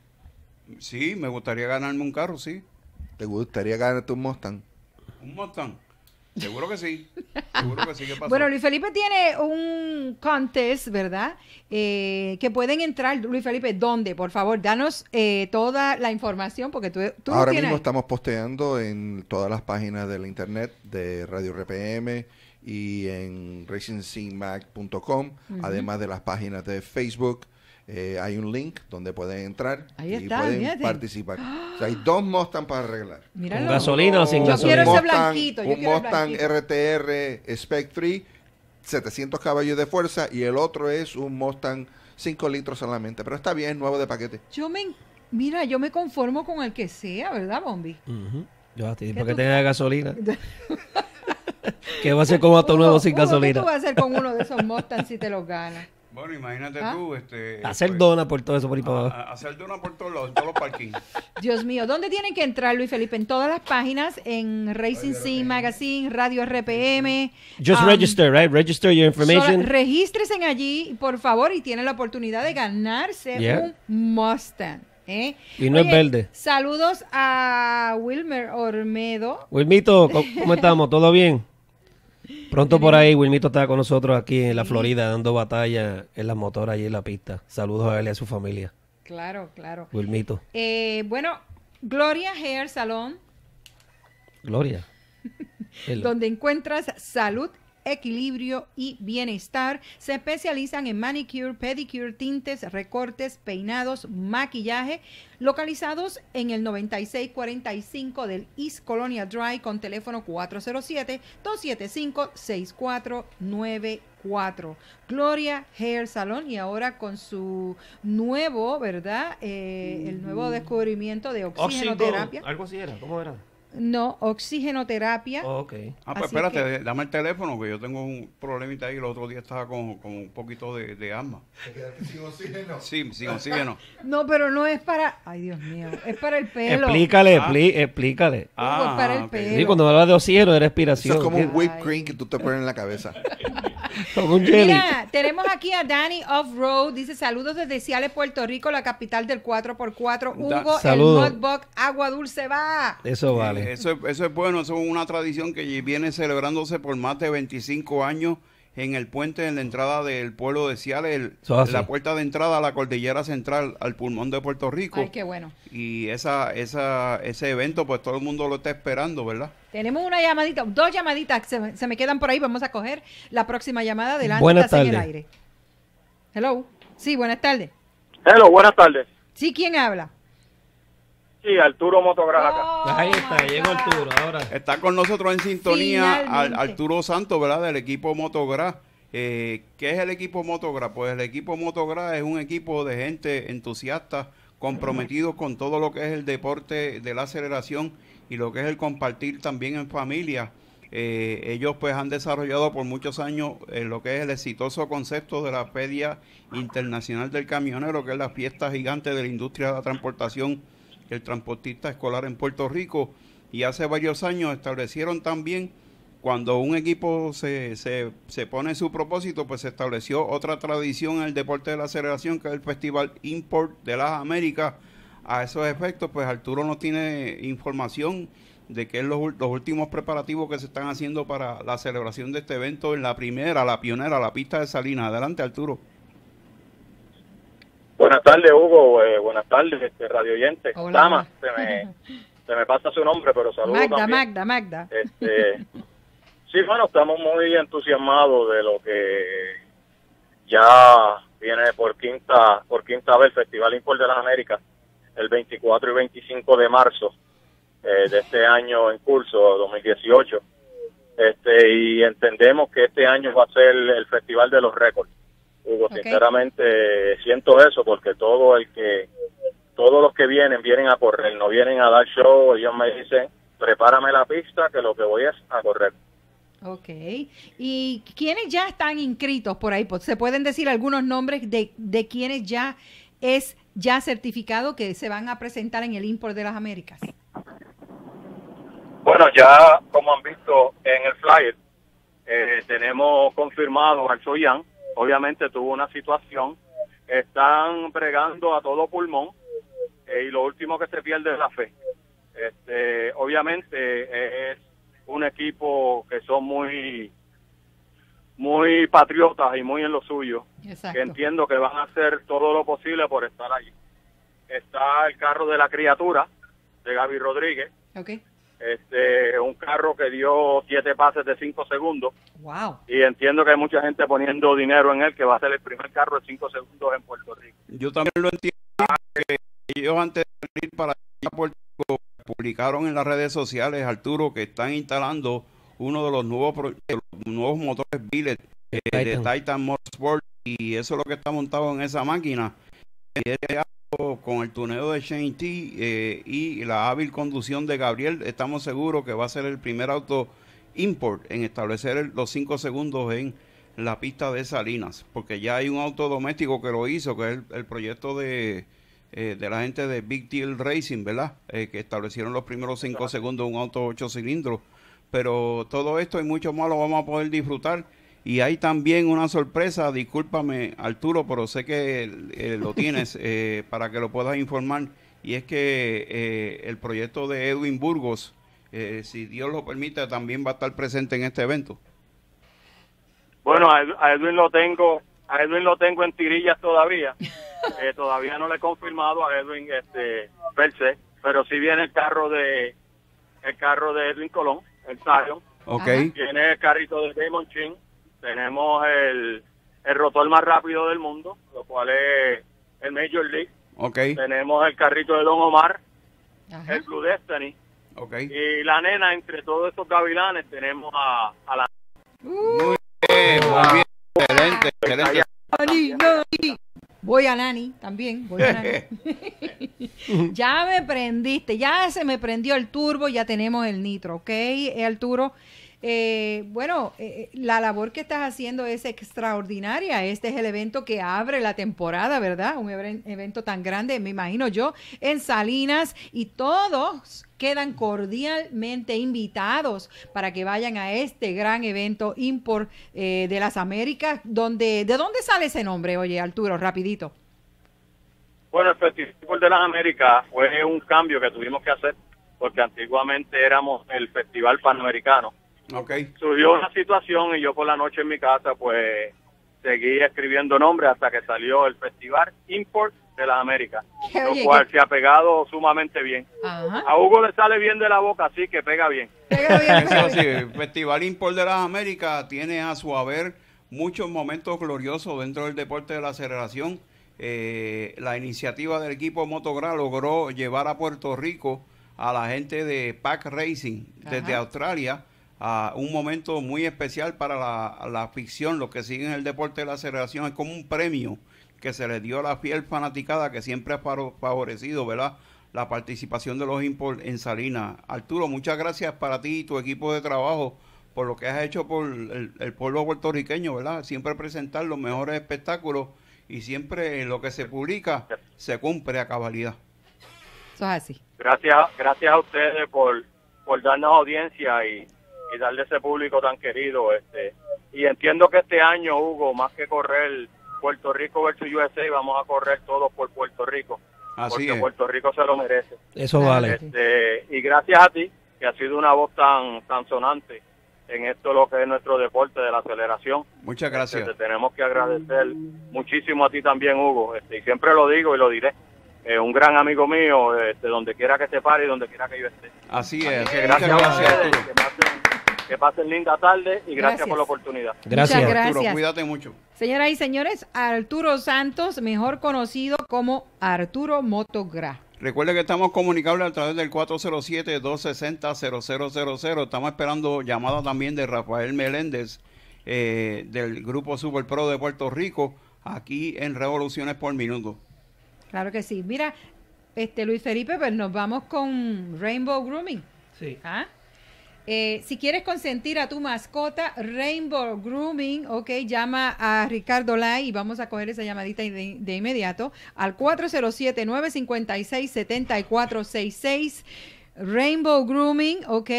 C: Sí, me gustaría ganarme un carro, sí.
G: ¿Te gustaría ganarte un Mustang?
C: Un Mustang. Seguro que sí. Seguro que sí. ¿Qué pasó?
A: Bueno, Luis Felipe tiene un contest, ¿verdad? Eh, que pueden entrar. Luis Felipe, ¿dónde? Por favor, danos eh, toda la información porque tú, tú
G: Ahora
A: tienes
G: mismo estamos posteando en todas las páginas del internet de Radio RPM y en racingcmac.com,
A: Ujú.
G: además de las páginas de Facebook. Eh, hay un link donde pueden entrar
A: Ahí
G: y
A: está,
G: pueden
A: fíjate.
G: participar. O sea, hay dos Mustang para arreglar.
A: Míralo.
F: ¿Con gasolina o sin
A: Yo
F: gasolina?
A: quiero ese
G: Mustang-
A: blanquito, yo
G: un
A: quiero el
G: Mustang
A: blanquito.
G: RTR Spec 3, 700 caballos de fuerza y el otro es un Mustang 5 litros solamente. Pero está bien, nuevo de paquete.
A: Yo me, mira, yo me conformo con el que sea, ¿verdad, Bombi?
F: Ujú. Yo a ti,
A: ¿Qué
F: porque
A: tú-
F: tenga gasolina. ¿Qué va a hacer con auto nuevo sin
A: Hugo, ¿Qué
F: gasolina?
A: tú vas a hacer con uno de esos Mustang si te los ganas?
C: Bueno, imagínate
A: ¿Ah?
C: tú, este...
F: Hacer
C: pues,
F: dona por todo eso por ahí para
C: a-
F: abajo.
C: a- hacer dona por todos lados, en todos los parkings.
A: Dios mío, ¿dónde tienen que entrar, Luis Felipe? En todas las páginas, en Racing Scene Magazine, Radio RPM.
F: Just
A: um,
F: register, right? Register your information.
A: Solo regístrese allí, por favor, y tiene la oportunidad de ganarse
F: Yeah.
A: un Mustang. ¿eh?
F: Y no es verde.
A: Saludos a Wilmer Ormedo.
F: Wilmito, ¿cómo cómo estamos? ¿Todo bien? Pronto por ahí, Wilmito está con nosotros aquí en la Florida dando batalla en las motoras y en la pista. Saludos a él y a su familia.
A: Claro, claro.
F: Wilmito.
A: Eh, bueno, Gloria Hair Salon,
F: Gloria.
A: Donde encuentras salud, equilibrio y bienestar. Se especializan en manicure, pedicure, tintes, recortes, peinados, maquillaje, localizados en el 9645 del East Colonia Drive con teléfono 407-275-6494. Gloria Hair Salon y ahora con su nuevo, ¿verdad? Eh, el nuevo descubrimiento de oxigenoterapia.
F: Algo así era. ¿Cómo era?
A: No, oxigenoterapia.
F: Oh, ok.
C: Ah, pues
A: Así
C: espérate, dame el teléfono, que yo tengo un problemita ahí. El otro día estaba con, con un poquito de, de asma. Sí, sin oxígeno.
A: No, pero no es para. Ay, Dios mío. Es para el pelo.
F: Explícale,
C: Ah.
F: expli- explícale.
A: Hugo, es para el pelo.
F: Sí, cuando hablas de oxígeno, de
G: Eso
F: respiración.
G: es como un whipped cream que tú te pones en la cabeza.
F: Como un jelly.
A: Mira, tenemos aquí a Danny Off-Road. Dice saludos desde Ciales, Puerto Rico, la capital del 4x4.
C: Da-
A: Hugo,
F: Saludos.
A: el Mudbug, agua dulce va.
F: Eso
C: Eh,
F: vale.
C: Eso, es- eso es bueno, eso es una tradición que viene celebrándose por más de 25 años en el puente en la entrada del pueblo de Ciales, el- la puerta de entrada a la cordillera central, al pulmón de Puerto Rico.
A: Ay, qué bueno.
C: Y esa, esa, ese evento, pues todo el mundo lo está esperando, ¿verdad?
A: Tenemos una llamadita, dos llamaditas que se, me- se me quedan por ahí. Vamos a coger la próxima llamada. Adelante,
F: Buenas
A: estás en el
F: tardes.
A: aire. Hello. Sí, buenas tardes.
E: Hello, buenas tardes.
A: Sí, ¿quién habla?
M: Arturo Motogras acá.
F: Ahí está, llegó Arturo. Ahora.
C: Está con nosotros en sintonía Al-. Arturo Santos, ¿verdad? Del equipo Motogra. Eh, ¿Qué es el equipo Motogra? Pues el equipo Motogra es un equipo de gente entusiasta, comprometidos con todo lo que es el deporte de la aceleración y lo que es el compartir también en familia. Eh, ellos pues han desarrollado por muchos años eh, lo que es el exitoso concepto de la Feria Internacional del Camionero, que es la fiesta gigante de la industria de la transportación el transportista escolar en Puerto Rico y hace varios años establecieron también cuando un equipo se, se, se pone su propósito, pues se estableció otra tradición en el deporte de la aceleración, que es el Festival Import de las Américas. A esos efectos, pues Arturo nos tiene información de qué es los, los últimos preparativos que se están haciendo para la celebración de este evento en la primera, la pionera, la pista de Salinas. Adelante, Arturo.
M: Buenas tardes, Hugo. eh, buenas tardes, este, radio oyente.
A: Hola.
M: Dama, se me, se me pasa su nombre, pero saludos
A: Magda,
M: también.
A: Magda, Magda.
M: Este, sí, bueno, estamos muy entusiasmados de lo que ya viene por quinta por quinta vez el Festival Import de las Américas, el 24 y 25 de marzo eh, de este año en curso, 2018. Este, y entendemos que este año va a ser el Festival de los Récords. Hugo,
N: Ok.
M: sinceramente siento eso porque todo el que todos los que vienen vienen a correr, no vienen a dar show, ellos me dicen, prepárame la pista que lo que voy es a correr.
A: Ok. ¿Y quiénes ya están inscritos por ahí? ¿Se pueden decir algunos nombres de, de quienes ya es ya certificado que se van a presentar en el Import de las Américas?
M: Bueno, ya como han visto en el flyer, eh, tenemos confirmado al Soyan, obviamente tuvo una situación, están bregando a todo pulmón eh, y lo último que se pierde es la fe. Este, obviamente es un equipo que son muy muy patriotas y muy en lo suyo,
A: Exacto.
M: que entiendo que van a hacer todo lo posible por estar allí. Está el carro de la criatura de Gaby Rodríguez,
A: Ok.
M: Este un carro que dio siete pases de cinco segundos
A: Wow.
M: y entiendo que hay mucha gente poniendo dinero en él que va a ser el primer carro de cinco segundos en Puerto Rico.
C: Yo también lo entiendo que ellos antes de salir para Puerto Rico publicaron en las redes sociales, Arturo, que están instalando uno de los nuevos los nuevos motores Billet eh, de
F: Titan.
C: Motorsport y eso es lo que está montado en esa máquina. Y es algo con el tuneo de Shane T eh, y la hábil conducción de Gabriel, estamos seguros que va a ser el primer auto import en establecer el- los cinco segundos en la pista de Salinas, porque ya hay un auto doméstico que lo hizo, que es el, el proyecto de, eh, de la gente de Big Deal Racing, ¿verdad? Eh, que establecieron los primeros cinco segundos un auto ocho cilindros. Pero todo esto y mucho más lo vamos a poder disfrutar. Y hay también una sorpresa, discúlpame Arturo, pero sé que eh, lo tienes eh, para que lo puedas informar. Y es que eh, el proyecto de Edwin Burgos, eh, si Dios lo permite, también va a estar presente en este evento.
M: Bueno, a Ed- a Edwin lo tengo, a Edwin lo tengo en tirillas todavía. Eh, todavía no le he confirmado a Edwin este per se, pero sí viene el carro de el carro de Edwin Colón, el Zion.
C: Ok.
M: Viene el carrito de Damon Chin. Tenemos el, el rotor más rápido del mundo, lo cual es el Major League. Tenemos el carrito de Don Omar, el Blue Destiny. Y la nena, entre todos estos gavilanes, tenemos a, a la...
C: Muy bien, muy bien. Excelente, excelente.
A: Nani, Nani. Voy a Nani también. Voy a Nani. ya me prendiste, ya se me prendió el turbo, ya tenemos el nitro, ¿ok? Eh, Arturo, eh, bueno, eh, la labor que estás haciendo es extraordinaria. Este es el evento que abre la temporada, ¿verdad? Un even- evento tan grande, me imagino yo, en Salinas y todos quedan cordialmente invitados para que vayan a este gran evento Import eh, de las Américas, donde, ¿de dónde sale ese nombre? Oye, Arturo, rapidito.
M: Bueno, el Festival de las Américas fue un cambio que tuvimos que hacer porque antiguamente éramos el Festival Panamericano.
C: Ok.
M: Surgió una situación y yo por la noche en mi casa pues seguí escribiendo nombres hasta que salió el Festival Import de las Américas, lo
A: oye,
M: cual
A: qué-
M: se ha pegado sumamente bien.
A: Ajá.
M: A Hugo le sale bien de la boca, así que pega bien.
C: Eso sí, el Festival Import de las Américas tiene a su haber muchos momentos gloriosos dentro del deporte de la aceleración. eh, la iniciativa del equipo Motogra logró llevar a Puerto Rico a la gente de Pack Racing desde
A: Ajá.
C: Australia a un momento muy especial para la, la ficción, los que siguen el deporte de la aceleración, es como un premio que se le dio a la fiel fanaticada que siempre ha favorecido, ¿verdad? La participación de los import en Salinas. Arturo, muchas gracias para ti y tu equipo de trabajo por lo que has hecho por el, el pueblo puertorriqueño, ¿verdad? Siempre presentar los mejores espectáculos y siempre lo que se publica se cumple a cabalidad.
A: Eso es así.
M: Gracias, gracias a ustedes por, por darnos audiencia y, y darle ese público tan querido. Este, y entiendo que este año, Hugo, más que correr Puerto Rico versus USA, vamos a correr todos por Puerto Rico.
C: Así
M: porque
C: es.
M: Puerto Rico se lo merece.
F: Eso vale.
M: Este, y gracias a ti, que has sido una voz tan, tan sonante en esto lo que es nuestro deporte de la aceleración.
C: Muchas gracias.
M: Este, te tenemos que agradecer muchísimo a ti también, Hugo. Este, y siempre lo digo y lo diré. Eh, un gran amigo mío, este, donde quiera que se pare y donde quiera que yo esté.
C: Así es.
M: Así gracias a
C: gracias,
M: ustedes,
C: Arturo.
M: que pasen, que pasen linda tarde y gracias,
A: Gracias.
M: por la oportunidad.
A: Muchas gracias.
C: Arturo, cuídate mucho.
A: Señoras y señores, Arturo Santos, mejor conocido como Arturo Motogra.
C: Recuerde que estamos comunicables a través del 407-260-0000. Estamos esperando llamada también de Rafael Meléndez eh, del Grupo Super Pro de Puerto Rico aquí en Revoluciones por Minuto.
A: Claro que sí. Mira, este Luis Felipe, pues nos vamos con Rainbow Grooming.
F: Sí.
A: ¿Ah? Eh, si quieres consentir a tu mascota, Rainbow Grooming, ok, llama a Ricardo Lai y vamos a coger esa llamadita de, de inmediato al 407-956-7466. Rainbow Grooming, ok,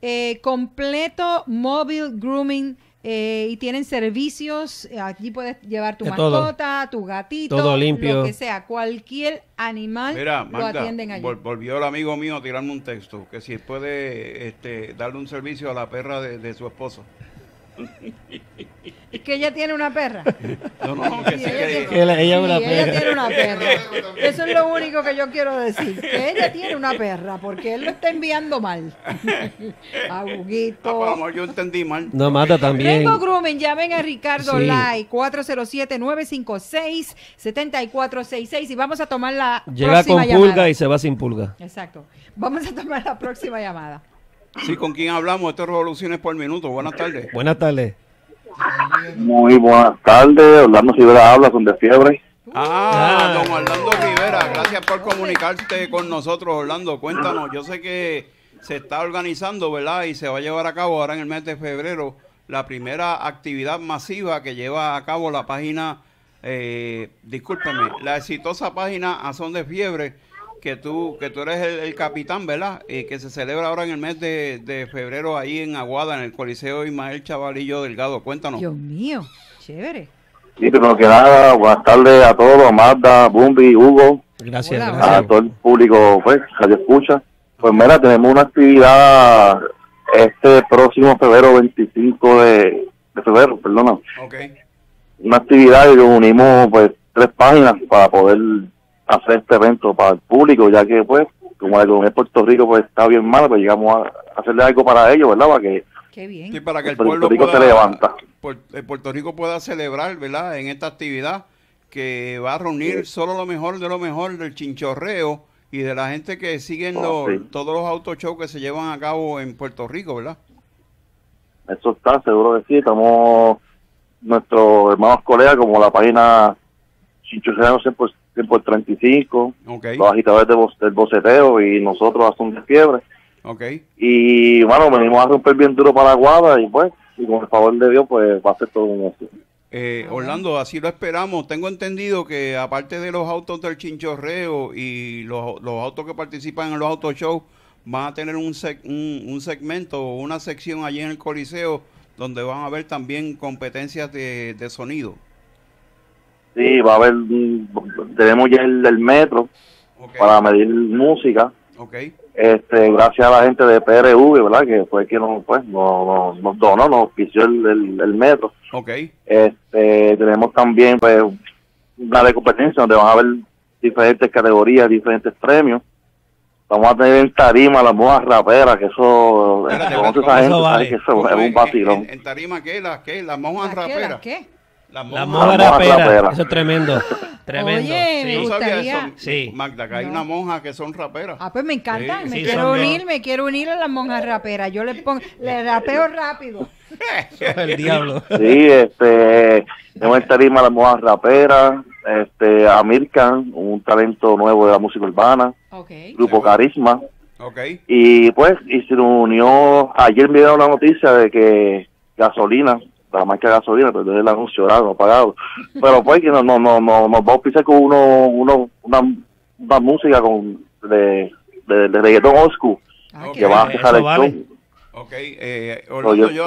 A: eh, completo móvil grooming. Eh, y tienen servicios, aquí puedes llevar tu
F: De todo.
A: mascota, tu gatito,
F: Todo limpio.
A: lo que sea, cualquier animal
C: Mira,
A: lo
C: Magda,
A: atienden allí.
C: vol- volvió el amigo mío a tirarme un texto, que si puede este, darle un servicio a la perra de, de su esposo.
A: Que ella tiene una perra.
C: No, no, que
A: Sí,
C: sí
A: ella
C: que-
A: tiene-
F: Que la- ella es una
A: ella
F: perra.
A: tiene una perra. Eso es lo único que yo quiero decir. Que ella tiene una perra, porque él lo está enviando mal. A
C: Ah,
A: Huguito.
C: pues, a lo mejor yo entendí mal.
F: No mata también.
A: Rainbow Grooming, llamen a Ricardo
F: Sí.
A: Lai, 407-956-7466 y vamos a tomar la
F: Llega
A: próxima
F: con
A: llamada.
F: pulga y se va sin pulga.
A: Exacto. Vamos a tomar la próxima llamada.
C: Sí, ¿con quién hablamos? Esto es Revoluciones por Minuto. Buenas tardes.
F: Buenas tardes.
N: Muy buenas tardes, Orlando Rivera habla, son de fiebre.
C: Ah, don Orlando Rivera, gracias por comunicarte con nosotros, Orlando. Cuéntanos, yo sé que se está organizando, ¿verdad? Y se va a llevar a cabo ahora en el mes de febrero la primera actividad masiva que lleva a cabo la página, eh, discúlpame, la exitosa página A Son de Fiebre, que tú, que tú eres el, el capitán, ¿verdad? Y que se celebra ahora en el mes de, de febrero ahí en Aguada, en el Coliseo Ismael Chavalillo Delgado. Cuéntanos.
A: Dios mío, chévere.
N: Sí, primero que nada, buenas tardes a todos, a Magda, Bumbi, Hugo,
F: Gracias,
A: Hola,
N: a todo el público, pues, Radio Escucha. Pues mira, tenemos una actividad este próximo febrero 25 de, de febrero, perdona.
C: Ok.
N: Una actividad que unimos, pues, tres páginas para poder hacer este evento para el público, ya que, pues, como la economía de Puerto Rico, pues, está bien mala, pues llegamos a hacerle algo para ellos, ¿verdad? Para que
A: Qué bien.
C: Sí, para que el
N: Puerto
C: pueblo
N: Rico
C: pueda,
N: se levanta.
C: Eh, Puerto Rico pueda celebrar, ¿verdad? En esta actividad que va a reunir solo lo mejor de lo mejor del chinchorreo y de la gente que siguen
N: Oh,
C: los-
N: sí.
C: todos los autoshows que se llevan a cabo en Puerto Rico, ¿verdad?
N: Eso está, seguro que sí. Estamos nuestros hermanos colegas, como la página Chinchorreano 100 por, 100 por 35,
C: Ok,
N: los agitadores de bo- del boceteo y nosotros a Son de Fiebre. Y bueno, venimos a romper bien duro para la guada y pues, y con el favor de Dios, pues va a ser todo un éxito.
C: Eh, Orlando, así lo esperamos. Tengo entendido que aparte de los autos del chinchorreo y los, los autos que participan en los autoshows, van a tener un, seg- un, un segmento o una sección allí en el Coliseo donde van a haber también competencias de, de sonido.
N: Sí, va a haber, tenemos ya el, el metro para medir música.
C: ok.
N: Este, gracias a la gente de PRV, ¿verdad? Que fue quien nos, pues, nos, nos, nos donó, nos auspició el, el, el metro.
C: Ok,
N: Este, tenemos también pues, una de competencia donde van a haber diferentes categorías, diferentes premios. Vamos a tener en tarima las modas raperas, que eso,
C: Espérate,
N: conoce
C: ¿cómo
N: esa
F: eso
N: gente,
F: vale?
N: que eso
C: ¿Cómo
N: es un vacilón.
C: En, en tarima, ¿qué? ¿Las qué? ¿Las monjas
A: ¿Las qué? ¿Las
C: raperas?
A: qué?
C: La monja
N: La
F: rapera.
N: rapera.
F: Eso es tremendo. Tremendo.
A: Oye, me
F: sí.
C: ¿Tú sabías
A: gustaría-
C: eso?
F: Sí.
C: Magda, que hay
A: No.
C: una monja que son raperas.
A: Ah, pues me encanta,
C: Sí,
A: me
F: sí,
A: quiero unir,
F: bien.
A: me quiero unir a las monjas raperas. Yo le pongo, le rapeo rápido.
F: El diablo.
N: Sí, este, tenemos en tarima las modas raperas, este, Amir Khan, un talento nuevo de la música urbana,
A: Ok.
N: Grupo Carisma,
C: Ok.
N: y pues, y se unió, ayer me dieron la noticia de que gasolina, la marca de gasolina, pero el anuncio, ¿verdad? no pagado, pero pues que no, no, no, no, nos va a auspiciar con uno, uno, una, una música con, de, de, de reggaetón old school,
A: Ah,
N: que va a empezar el
F: vale.
N: show.
C: Ok. Eh, Orlando,
N: yo
C: yo,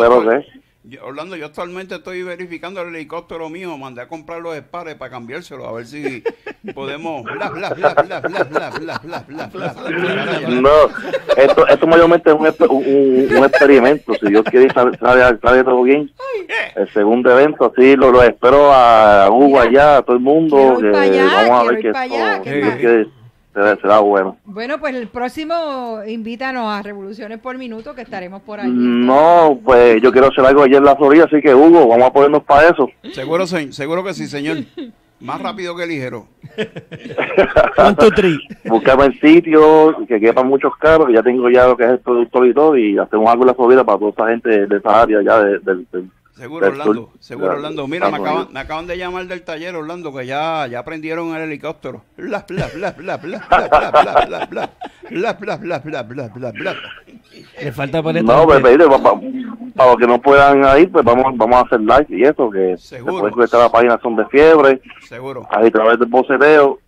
C: yo, Orlando, yo actualmente estoy verificando el helicóptero mío, mandé a comprar los espares para cambiárselo, a ver si podemos...
N: No, esto, esto mayormente es un, un, experimento, si Dios quiere sabe, sabe, sabe, todo bien. El segundo evento, sí, lo, lo espero a Hugo allá, a todo el mundo. Vamos a ver
A: qué
N: esto será, será bueno.
A: Bueno, pues el próximo invítanos a Revoluciones por Minuto, que estaremos por allí.
N: No, pues yo quiero hacer algo ayer en la Florida, así que Hugo, vamos a ponernos para eso.
C: Seguro, se- seguro que sí, señor. Más rápido que ligero.
F: Two, three.
N: Buscarme el sitio, que quepan muchos carros, que ya tengo ya lo que es el productor y todo, y hacemos algo en la Florida para toda esa gente de esa área ya de- del- del-
C: Seguro, Orlando. Seguro, Orlando. Mira, me acaban,
N: Unidos.
C: me acaban de llamar del taller, Orlando, que ya, ya prendieron el helicóptero. Bla, bla, bla, bla, bla, bla, bla, bla, bla, bla. Bla, bla, bla, bla, bla, bla, bla.
F: Le falta para
N: No, pues, pa- para los que no puedan ir, pues vamos, vamos a hacer live y eso, que se
C: Seguro.
N: a la página Son de Fiebre,
C: Seguro.
N: ahí a través del boceteo,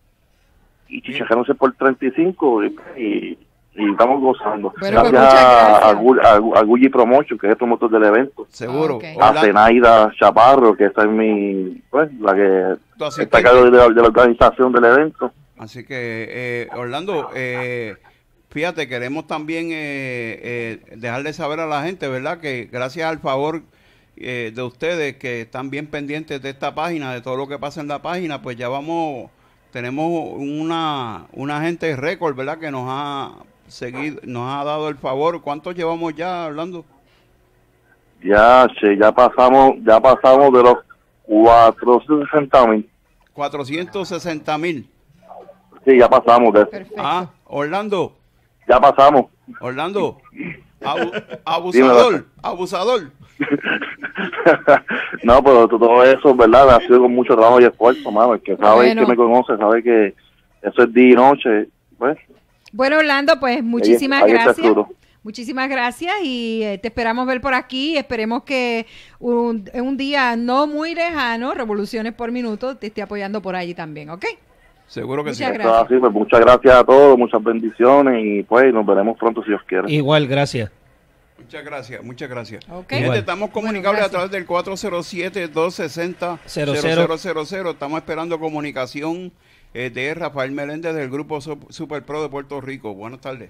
N: y chicharrándose por 35, y, y, y estamos gozando.
A: Bueno, pues,
N: gracias, a, a, Gu- a, a Gulli Promotion, que es el promotor del evento,
C: Seguro.
N: A Zenaida Chaparro, que esa es mi, pues, la que está a cargo de la, de la organización del evento.
C: Así que, eh, Orlando, eh, fíjate, queremos también eh, eh, dejarle saber a la gente, ¿verdad? Que gracias al favor eh, de ustedes que están bien pendientes de esta página, de todo lo que pasa en la página, pues ya vamos, tenemos una, una gente récord, ¿verdad? Que nos ha seguido, nos ha dado el favor. ¿Cuántos llevamos ya, Orlando?
N: Ya, che, ya pasamos, ya pasamos de los 460 mil.
C: 460 mil.
N: Sí, ya pasamos de eso.
A: Perfecto.
C: Ah, Orlando,
N: Ya pasamos.
C: Orlando, abu- abusador, abusador.
N: no, pero to- todo eso, ¿verdad? Ha sido con mucho trabajo y esfuerzo, mano. El que sabe
A: Bueno.
N: que me conoce, sabe que eso es día y noche. Pues,
A: Bueno, Orlando, pues muchísimas
N: ahí
A: gracias. Muchísimas gracias y eh, te esperamos ver por aquí. Esperemos que un, en un día no muy lejano, Revoluciones por Minuto, te esté apoyando por allí también, ¿ok?
C: Seguro que
A: Muchas
C: sí.
A: gracias.
N: eso es así, pues muchas gracias a todos, muchas bendiciones y pues nos veremos pronto si Dios quiere.
F: Igual, gracias.
C: Muchas gracias, muchas gracias.
A: Ok.
C: Gente,
F: Igual.
C: estamos
A: Bueno,
C: comunicables a través del 407-260-0000. Estamos esperando comunicación de Rafael Meléndez del Grupo Sup- Super Pro de Puerto Rico. Buenas tardes.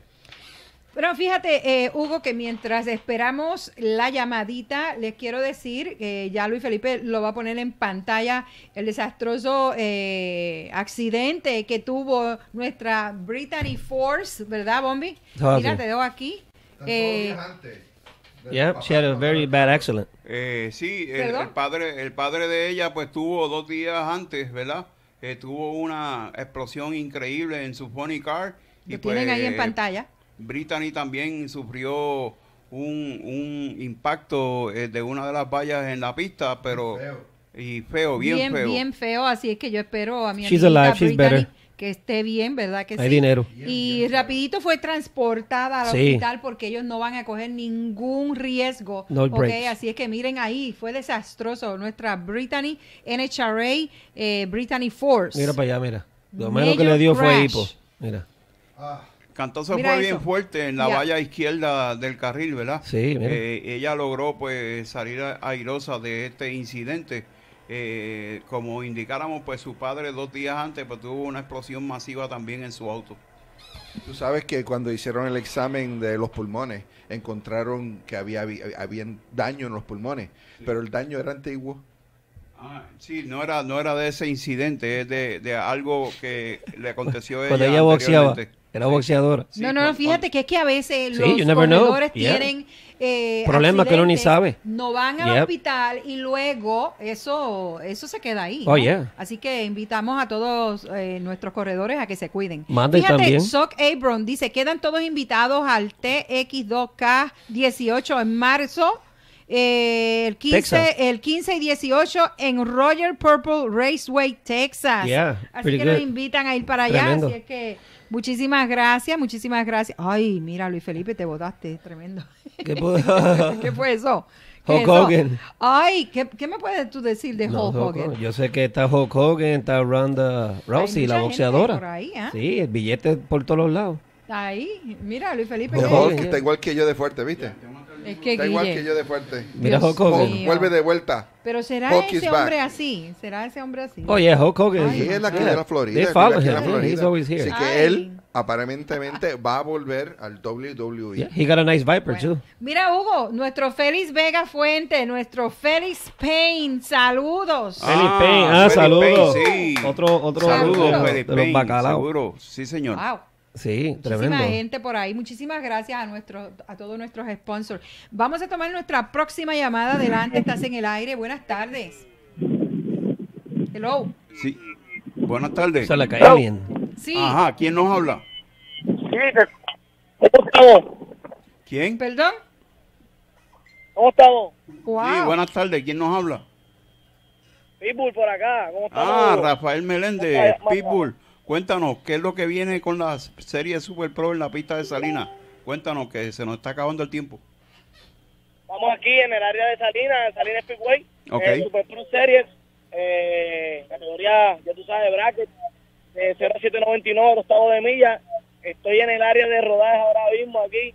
A: Pero fíjate, eh, Hugo, que mientras esperamos la llamadita, les quiero decir que ya Luis Felipe lo va a poner en pantalla el desastroso eh, accidente que tuvo nuestra Brittany Force, ¿verdad, Bombi? Mira,
F: sí.
A: te dejo aquí. Eh,
F: Yeah, she had a very bad accident.
C: Eh, sí, el, el padre, el padre de ella pues tuvo dos días antes, ¿verdad? Eh, tuvo una explosión increíble en su funny car.
A: lo
C: pues,
A: tienen ahí en
C: eh,
A: pantalla.
C: Brittany también sufrió un, un impacto eh, de una de las vallas en la pista, pero y feo, bien,
A: bien,
C: feo.
A: bien feo, así es que yo espero a mi
F: She's
A: amiguita
F: alive, she's
A: Brittany
F: better.
A: Que esté bien, ¿verdad que
F: Hay
A: sí?
F: dinero.
A: Y rapidito fue transportada al
F: Sí.
A: hospital porque ellos no van a coger ningún riesgo.
F: No
A: ¿ok?
F: breaks.
A: Así es que miren ahí, fue desastroso. Nuestra Brittany NHRA, eh, Brittany Force.
F: Mira para allá, mira. Lo menos que le dio fue
A: crash.
F: hipo. Mira.
C: Cantoso
A: Mira
C: fue bien
A: eso.
C: fuerte en la
A: Ya.
C: valla izquierda del carril, ¿verdad?
F: Sí, mira.
C: Eh, ella logró pues salir airosa de este incidente. Eh, como indicáramos, pues su padre dos días antes pues tuvo una explosión masiva también en su auto.
G: Tú sabes que cuando hicieron el examen de los pulmones, encontraron que había, había daño en los pulmones, pero el daño era antiguo.
C: Ah, sí, no era, no era de ese incidente, es de, de algo que le aconteció a
F: Cuando
C: ella
F: ella boxeaba. Era boxeadora.
A: no, no, no, fíjate que es que a veces
F: Sí,
A: los corredores
F: Yeah.
A: tienen eh,
F: Problemas que uno ni sabe.
A: No van al
F: Yep.
A: hospital y luego eso eso se queda ahí.
F: Oh,
A: ¿no?
F: yeah.
A: Así que invitamos a todos eh, nuestros corredores a que se cuiden.
F: Manden
A: Fíjate,
F: también.
A: Sock Abram dice, quedan todos invitados al TX2K18 en marzo. eh, el, 15,
F: Texas.
A: el 15 y 18 en Roger Purple Raceway, Texas.
F: Yeah,
A: Así que nos
F: good.
A: invitan a ir para allá.
F: Tremendo.
A: Así es que muchísimas gracias, muchísimas gracias. Ay, mira, Luis Felipe, te votaste, tremendo.
F: ¿Qué
A: ¿Qué fue eso? ¿Qué
F: Hulk
A: eso?
F: Hogan.
A: Ay, ¿qué, qué me puedes tú decir de
F: No,
A: Hulk
F: Hulk
A: Hogan?
F: Yo sé que está Hulk Hogan, está Ronda Rousey,
A: mucha
F: la
A: gente
F: boxeadora.
A: por ahí, ¿ah?
F: Sí, el billete por todos los lados.
A: Ahí, mira, Luis Felipe.
G: Está igual que yo de fuerte, ¿viste?
A: Es que
G: Está igual que yo de fuerte.
F: Mira Hulk Hogan.
G: Hulk vuelve de vuelta.
A: Pero será
G: Hulk is
A: ese
G: back.
A: hombre así, será ese hombre así.
F: Oh, yeah, Hulk Hogan.
G: Y es la que
F: Yeah.
G: de la Florida.
F: They
G: es la que de la
F: him.
G: Florida.
F: He's always here.
G: Así que
A: Ay.
G: él aparentemente va a volver al WWE.
F: Yeah, he got a nice viper too.
A: Mira, Hugo, nuestro Félix Vega Fuente, nuestro Félix Payne, saludos.
F: Felipe Payne, ah,
C: Felipe
F: saludos.
C: Sí.
F: Otro, otro
C: Saludos, Felipe
F: de los
C: Payne,
F: bacalaos.
C: Seguro, sí, señor.
A: Wow.
F: Sí,
A: Muchísima
F: tremendo.
A: gente por ahí. Muchísimas gracias a nuestros, a todos nuestros sponsors. Vamos a tomar nuestra próxima llamada. Adelante, estás en el aire. Buenas tardes. Hello.
C: Sí. Buenas tardes.
F: Se le cae bien.
A: Sí.
C: Ajá, ¿quién nos habla?
O: ¿Cómo estamos?
C: ¿Quién?
A: Perdón.
O: ¿Cómo estamos?
C: Sí, buenas tardes. ¿Quién nos habla?
O: Pitbull por acá. ¿Cómo estamos?
C: Ah, Rafael Meléndez, Pitbull. Cuéntanos, ¿qué es lo que viene con la serie Super Pro en la pista de Salinas? Cuéntanos, que se nos está acabando el tiempo.
O: Estamos aquí en el área de Salinas, Salinas Speedway.
C: Ok.
O: eh, Super Pro Series. Eh, categoría, ya tú sabes, bracket. Eh, 0799 del octavo de milla. Estoy en el área de rodaje ahora mismo aquí,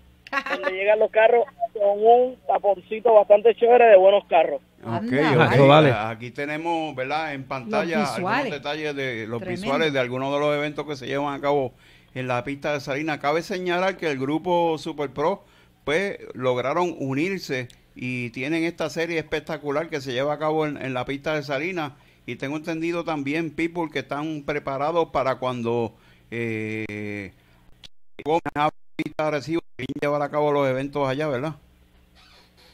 O: donde llegan los carros con un taponcito bastante chévere de buenos carros.
C: Ok,
A: Anda,
C: ok.
F: eso vale.
C: Aquí tenemos, ¿verdad? En pantalla
A: Los
C: algunos detalles de los
A: Tremendo.
C: visuales de algunos de los eventos que se llevan a cabo en la pista de Salinas. Cabe señalar que el grupo Super Pro, pues, lograron unirse y tienen esta serie espectacular que se lleva a cabo en, en la pista de Salinas. Y tengo entendido también, people, que están preparados para cuando eh, a Arecibo, llevar a cabo los eventos allá, ¿verdad?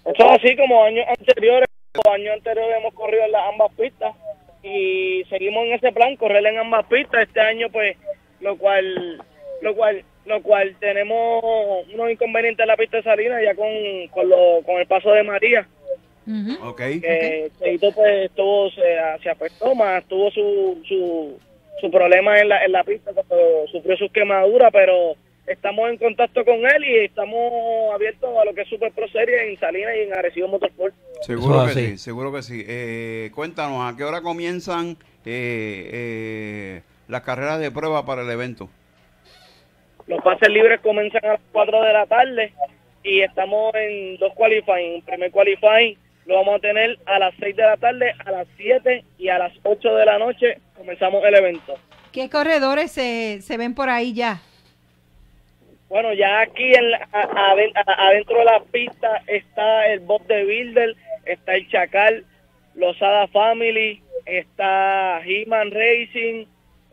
O: Eso es así como años anteriores. Los años anteriores hemos corrido en las ambas pistas y seguimos en ese plan, correr en ambas pistas. Este año, pues, lo cual, lo cual, lo cual tenemos unos inconvenientes en la pista de Salinas ya con, con, lo, con el paso de María.
C: Ok.
O: Que Cheito, pues, tuvo, se, se afectó más, tuvo su, su, su problema en la, en la pista cuando sufrió sus quemaduras, pero estamos en contacto con él y estamos abiertos a lo que es Super Pro Series en Salinas y en Arecibo Motorsport.
C: Seguro que sí, seguro que sí. Eh, cuéntanos, ¿a qué hora comienzan eh, eh, las carreras de prueba para el evento?
O: Los pases libres comienzan a las 4 de la tarde y estamos en dos qualifying. El primer qualifying lo vamos a tener a las 6 de la tarde, a las 7 y a las 8 de la noche comenzamos el evento.
A: ¿Qué corredores se, se ven por ahí ya?
O: Bueno, ya aquí en la- a- aden- a- adentro de la pista está el Bob de Builder, está el Chacal, los Ada Family, está He-Man Racing,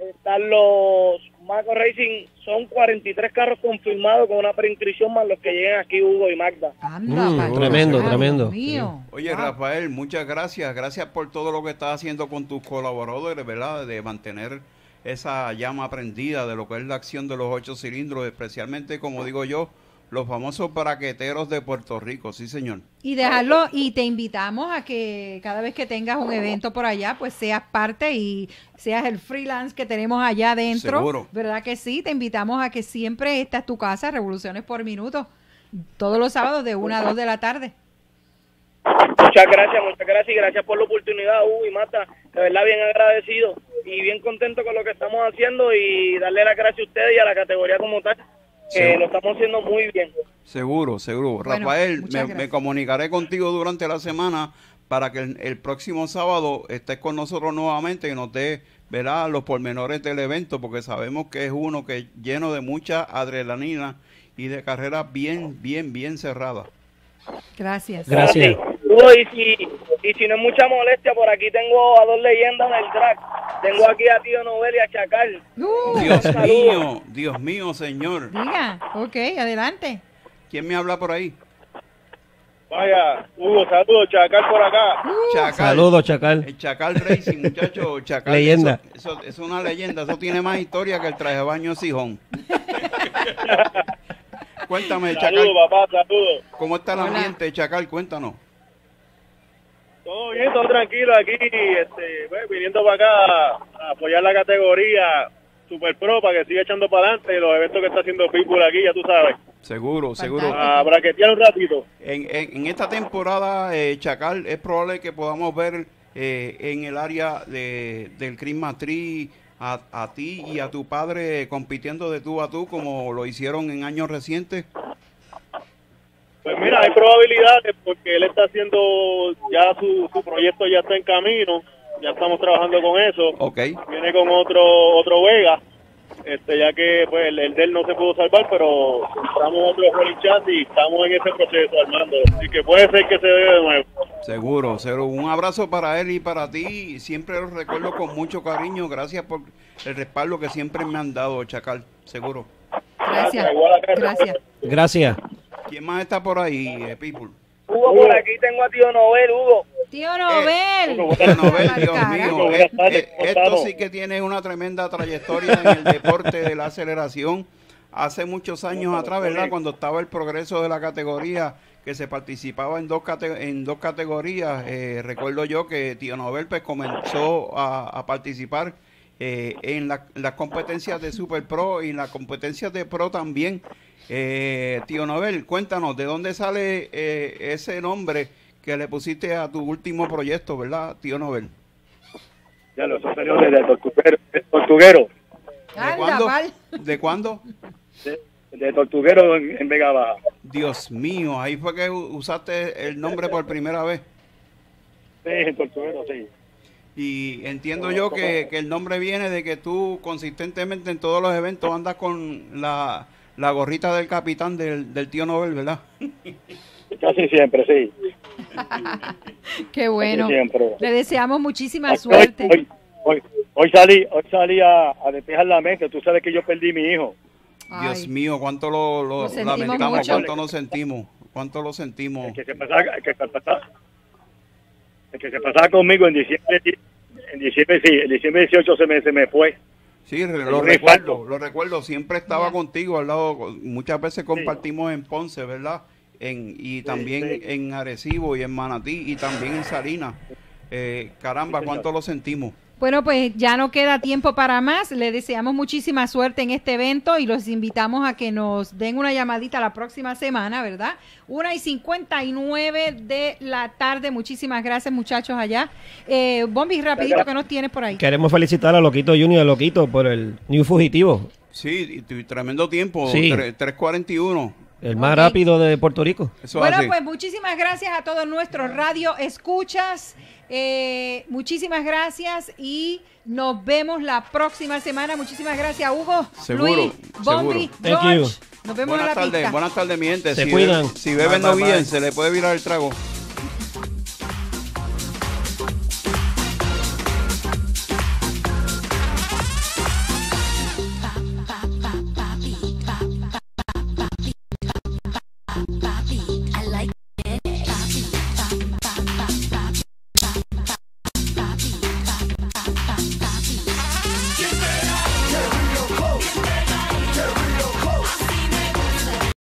O: están los Maco Racing. Son 43 carros confirmados con una preinscripción más los que lleguen aquí, Hugo y Magda.
A: Anda,
F: Mm, tremendo, tremendo.
A: mío.
C: Oye, Rafael, muchas gracias. Gracias por todo lo que estás haciendo con tus colaboradores, ¿verdad? De mantener esa llama prendida de lo que es la acción de los ocho cilindros, especialmente, como digo yo, los famosos braqueteros de Puerto Rico. Sí, señor.
A: Y dejarlo, y te invitamos a que cada vez que tengas un evento por allá, pues seas parte y seas el freelance que tenemos allá adentro.
C: Seguro.
A: ¿Verdad que sí? Te invitamos a que siempre esta es tu casa, Revoluciones por Minuto, todos los sábados de 1 a 2 de la tarde.
O: Muchas gracias, muchas gracias y gracias por la oportunidad, Hugo y Mata. De verdad, bien agradecido y bien contento con lo que estamos haciendo y darle las gracias a ustedes y a la categoría como tal, que
C: Sí.
O: lo estamos haciendo muy bien.
C: Seguro, seguro.
A: Bueno,
C: Rafael, me, comunicaré contigo durante la semana para que el, el próximo sábado estés con nosotros nuevamente y nos dé ¿verdad? los pormenores del evento, porque sabemos que es uno que es lleno de mucha adrenalina y de carreras bien, bien, bien cerradas.
A: Gracias.
F: Gracias.
O: Hugo, y si, y si no es mucha molestia, por aquí tengo a dos leyendas del track.
P: Tengo aquí a Tío Noel y a Chacal.
C: Dios
P: Saludos.
C: mío, Dios mío, señor.
A: Diga, ok, adelante.
C: ¿Quién me habla por ahí?
P: Vaya, Hugo, saludos, Chacal por acá.
C: Chacal.
F: Saludos, Chacal.
C: El Chacal Racing, muchacho. Chacal,
F: Leyenda.
C: Eso, es una leyenda. Eso tiene más historia que el traje de baño de Sijón. Cuéntame, Chacal.
P: Saludos, papá, saludos.
C: ¿Cómo está el ambiente, Chacal? Cuéntanos.
P: Todo bien, todo tranquilo aquí, este, pues, viniendo para acá a apoyar la categoría Super Pro para que siga echando para adelante los eventos que está haciendo Pitbull aquí, ya tú sabes.
C: Seguro, seguro.
P: A braquetear un ratito.
C: En, en, en esta temporada, eh, Chacal, es probable que podamos ver eh, en el área de, del Christmas Tree a, a ti y a tu padre compitiendo de tú a tú como lo hicieron en años recientes.
P: Pues mira, hay probabilidades porque él está haciendo, ya su, su proyecto ya está en camino, ya estamos trabajando con eso.
C: Ok.
P: Viene con otro otro Vega, este ya que pues el, el de él no se pudo salvar, pero estamos otro rolling chat y estamos en ese proceso armando. Así que puede ser que se dé de nuevo.
C: Seguro, Cero. Un abrazo para él y para ti. Siempre los recuerdo con mucho cariño. Gracias por el respaldo que siempre me han dado, Chacal. Seguro.
A: Gracias. Gracias.
F: Gracias.
C: ¿Quién más está por ahí, eh, People?
P: Hugo, por aquí tengo a tío Noel, Hugo.
A: Tío Nobel.
C: Tío Nobel, Dios mío, eh, eh, esto sí que tiene una tremenda trayectoria en el deporte de la aceleración. Hace muchos años atrás, ¿verdad? Cuando estaba el progreso de la categoría, que se participaba en dos, cate- en dos categorías, eh, recuerdo yo que Tío Nobel pues, comenzó a, a participar eh, en la- las competencias de Super Pro y en las competencias de Pro también. Eh, tío Nobel, cuéntanos, ¿de dónde sale eh, ese nombre que le pusiste a tu último proyecto, verdad, tío Nobel?
P: Ya lo salió desde el tortuguero, el tortuguero,
C: ¿De cuándo? ¿De cuándo?
P: de tortuguero en, en Vega Baja.
C: Dios mío, ahí fue que usaste el nombre por primera vez.
P: Sí, el tortuguero, sí.
C: Y entiendo yo que, que el nombre viene de que tú consistentemente en todos los eventos andas con la, la gorrita del capitán del, del tío Nobel, ¿verdad?
P: Casi siempre, sí.
A: Qué bueno.
P: Siempre.
A: Le deseamos muchísima
P: Hoy,
A: suerte.
P: hoy, hoy, hoy salí, hoy salí a, a despejar la mente. Tú sabes que yo perdí mi hijo.
C: Dios mío, cuánto lo, lo lamentamos,
P: mucho.
C: cuánto nos sentimos, cuánto lo sentimos.
P: El que se pasaba, el que se pasaba, el que se pasaba conmigo en diciembre, en diciembre, sí, en diciembre 18 se me, se me fue.
C: Sí, lo recuerdo, lo recuerdo, siempre estaba contigo al lado, muchas veces compartimos en Ponce, ¿verdad? En, y también en Arecibo y en Manatí y también en Salinas. Eh, caramba, cuánto lo sentimos.
A: Bueno, pues ya no queda tiempo para más. Le deseamos muchísima suerte en este evento y los invitamos a que nos den una llamadita la próxima semana, ¿verdad? Una y 59 de la tarde. Muchísimas gracias, muchachos, allá. Eh, Bombi, rapidito, ¿qué nos tienes por ahí?
F: Queremos felicitar a Loquito Junior, a Loquito, por el New Fugitivo,
C: Sí, y, y tremendo tiempo,
F: Sí.
C: tre- 3.41.
F: el más rápido de Puerto Rico.
C: Eso
A: Bueno,
C: así.
A: pues muchísimas gracias a todos nuestros radio escuchas. Eh, muchísimas gracias y nos vemos la próxima semana. Muchísimas gracias, Hugo,
C: Seguro,
A: Luis, Bombi, George. Nos vemos
C: Buenas
A: en la
C: tardes,
A: pista.
C: buenas tardes, mi gente.
F: Se
C: si
F: cuidan.
C: Beben, si beben no bien, se le puede virar el trago.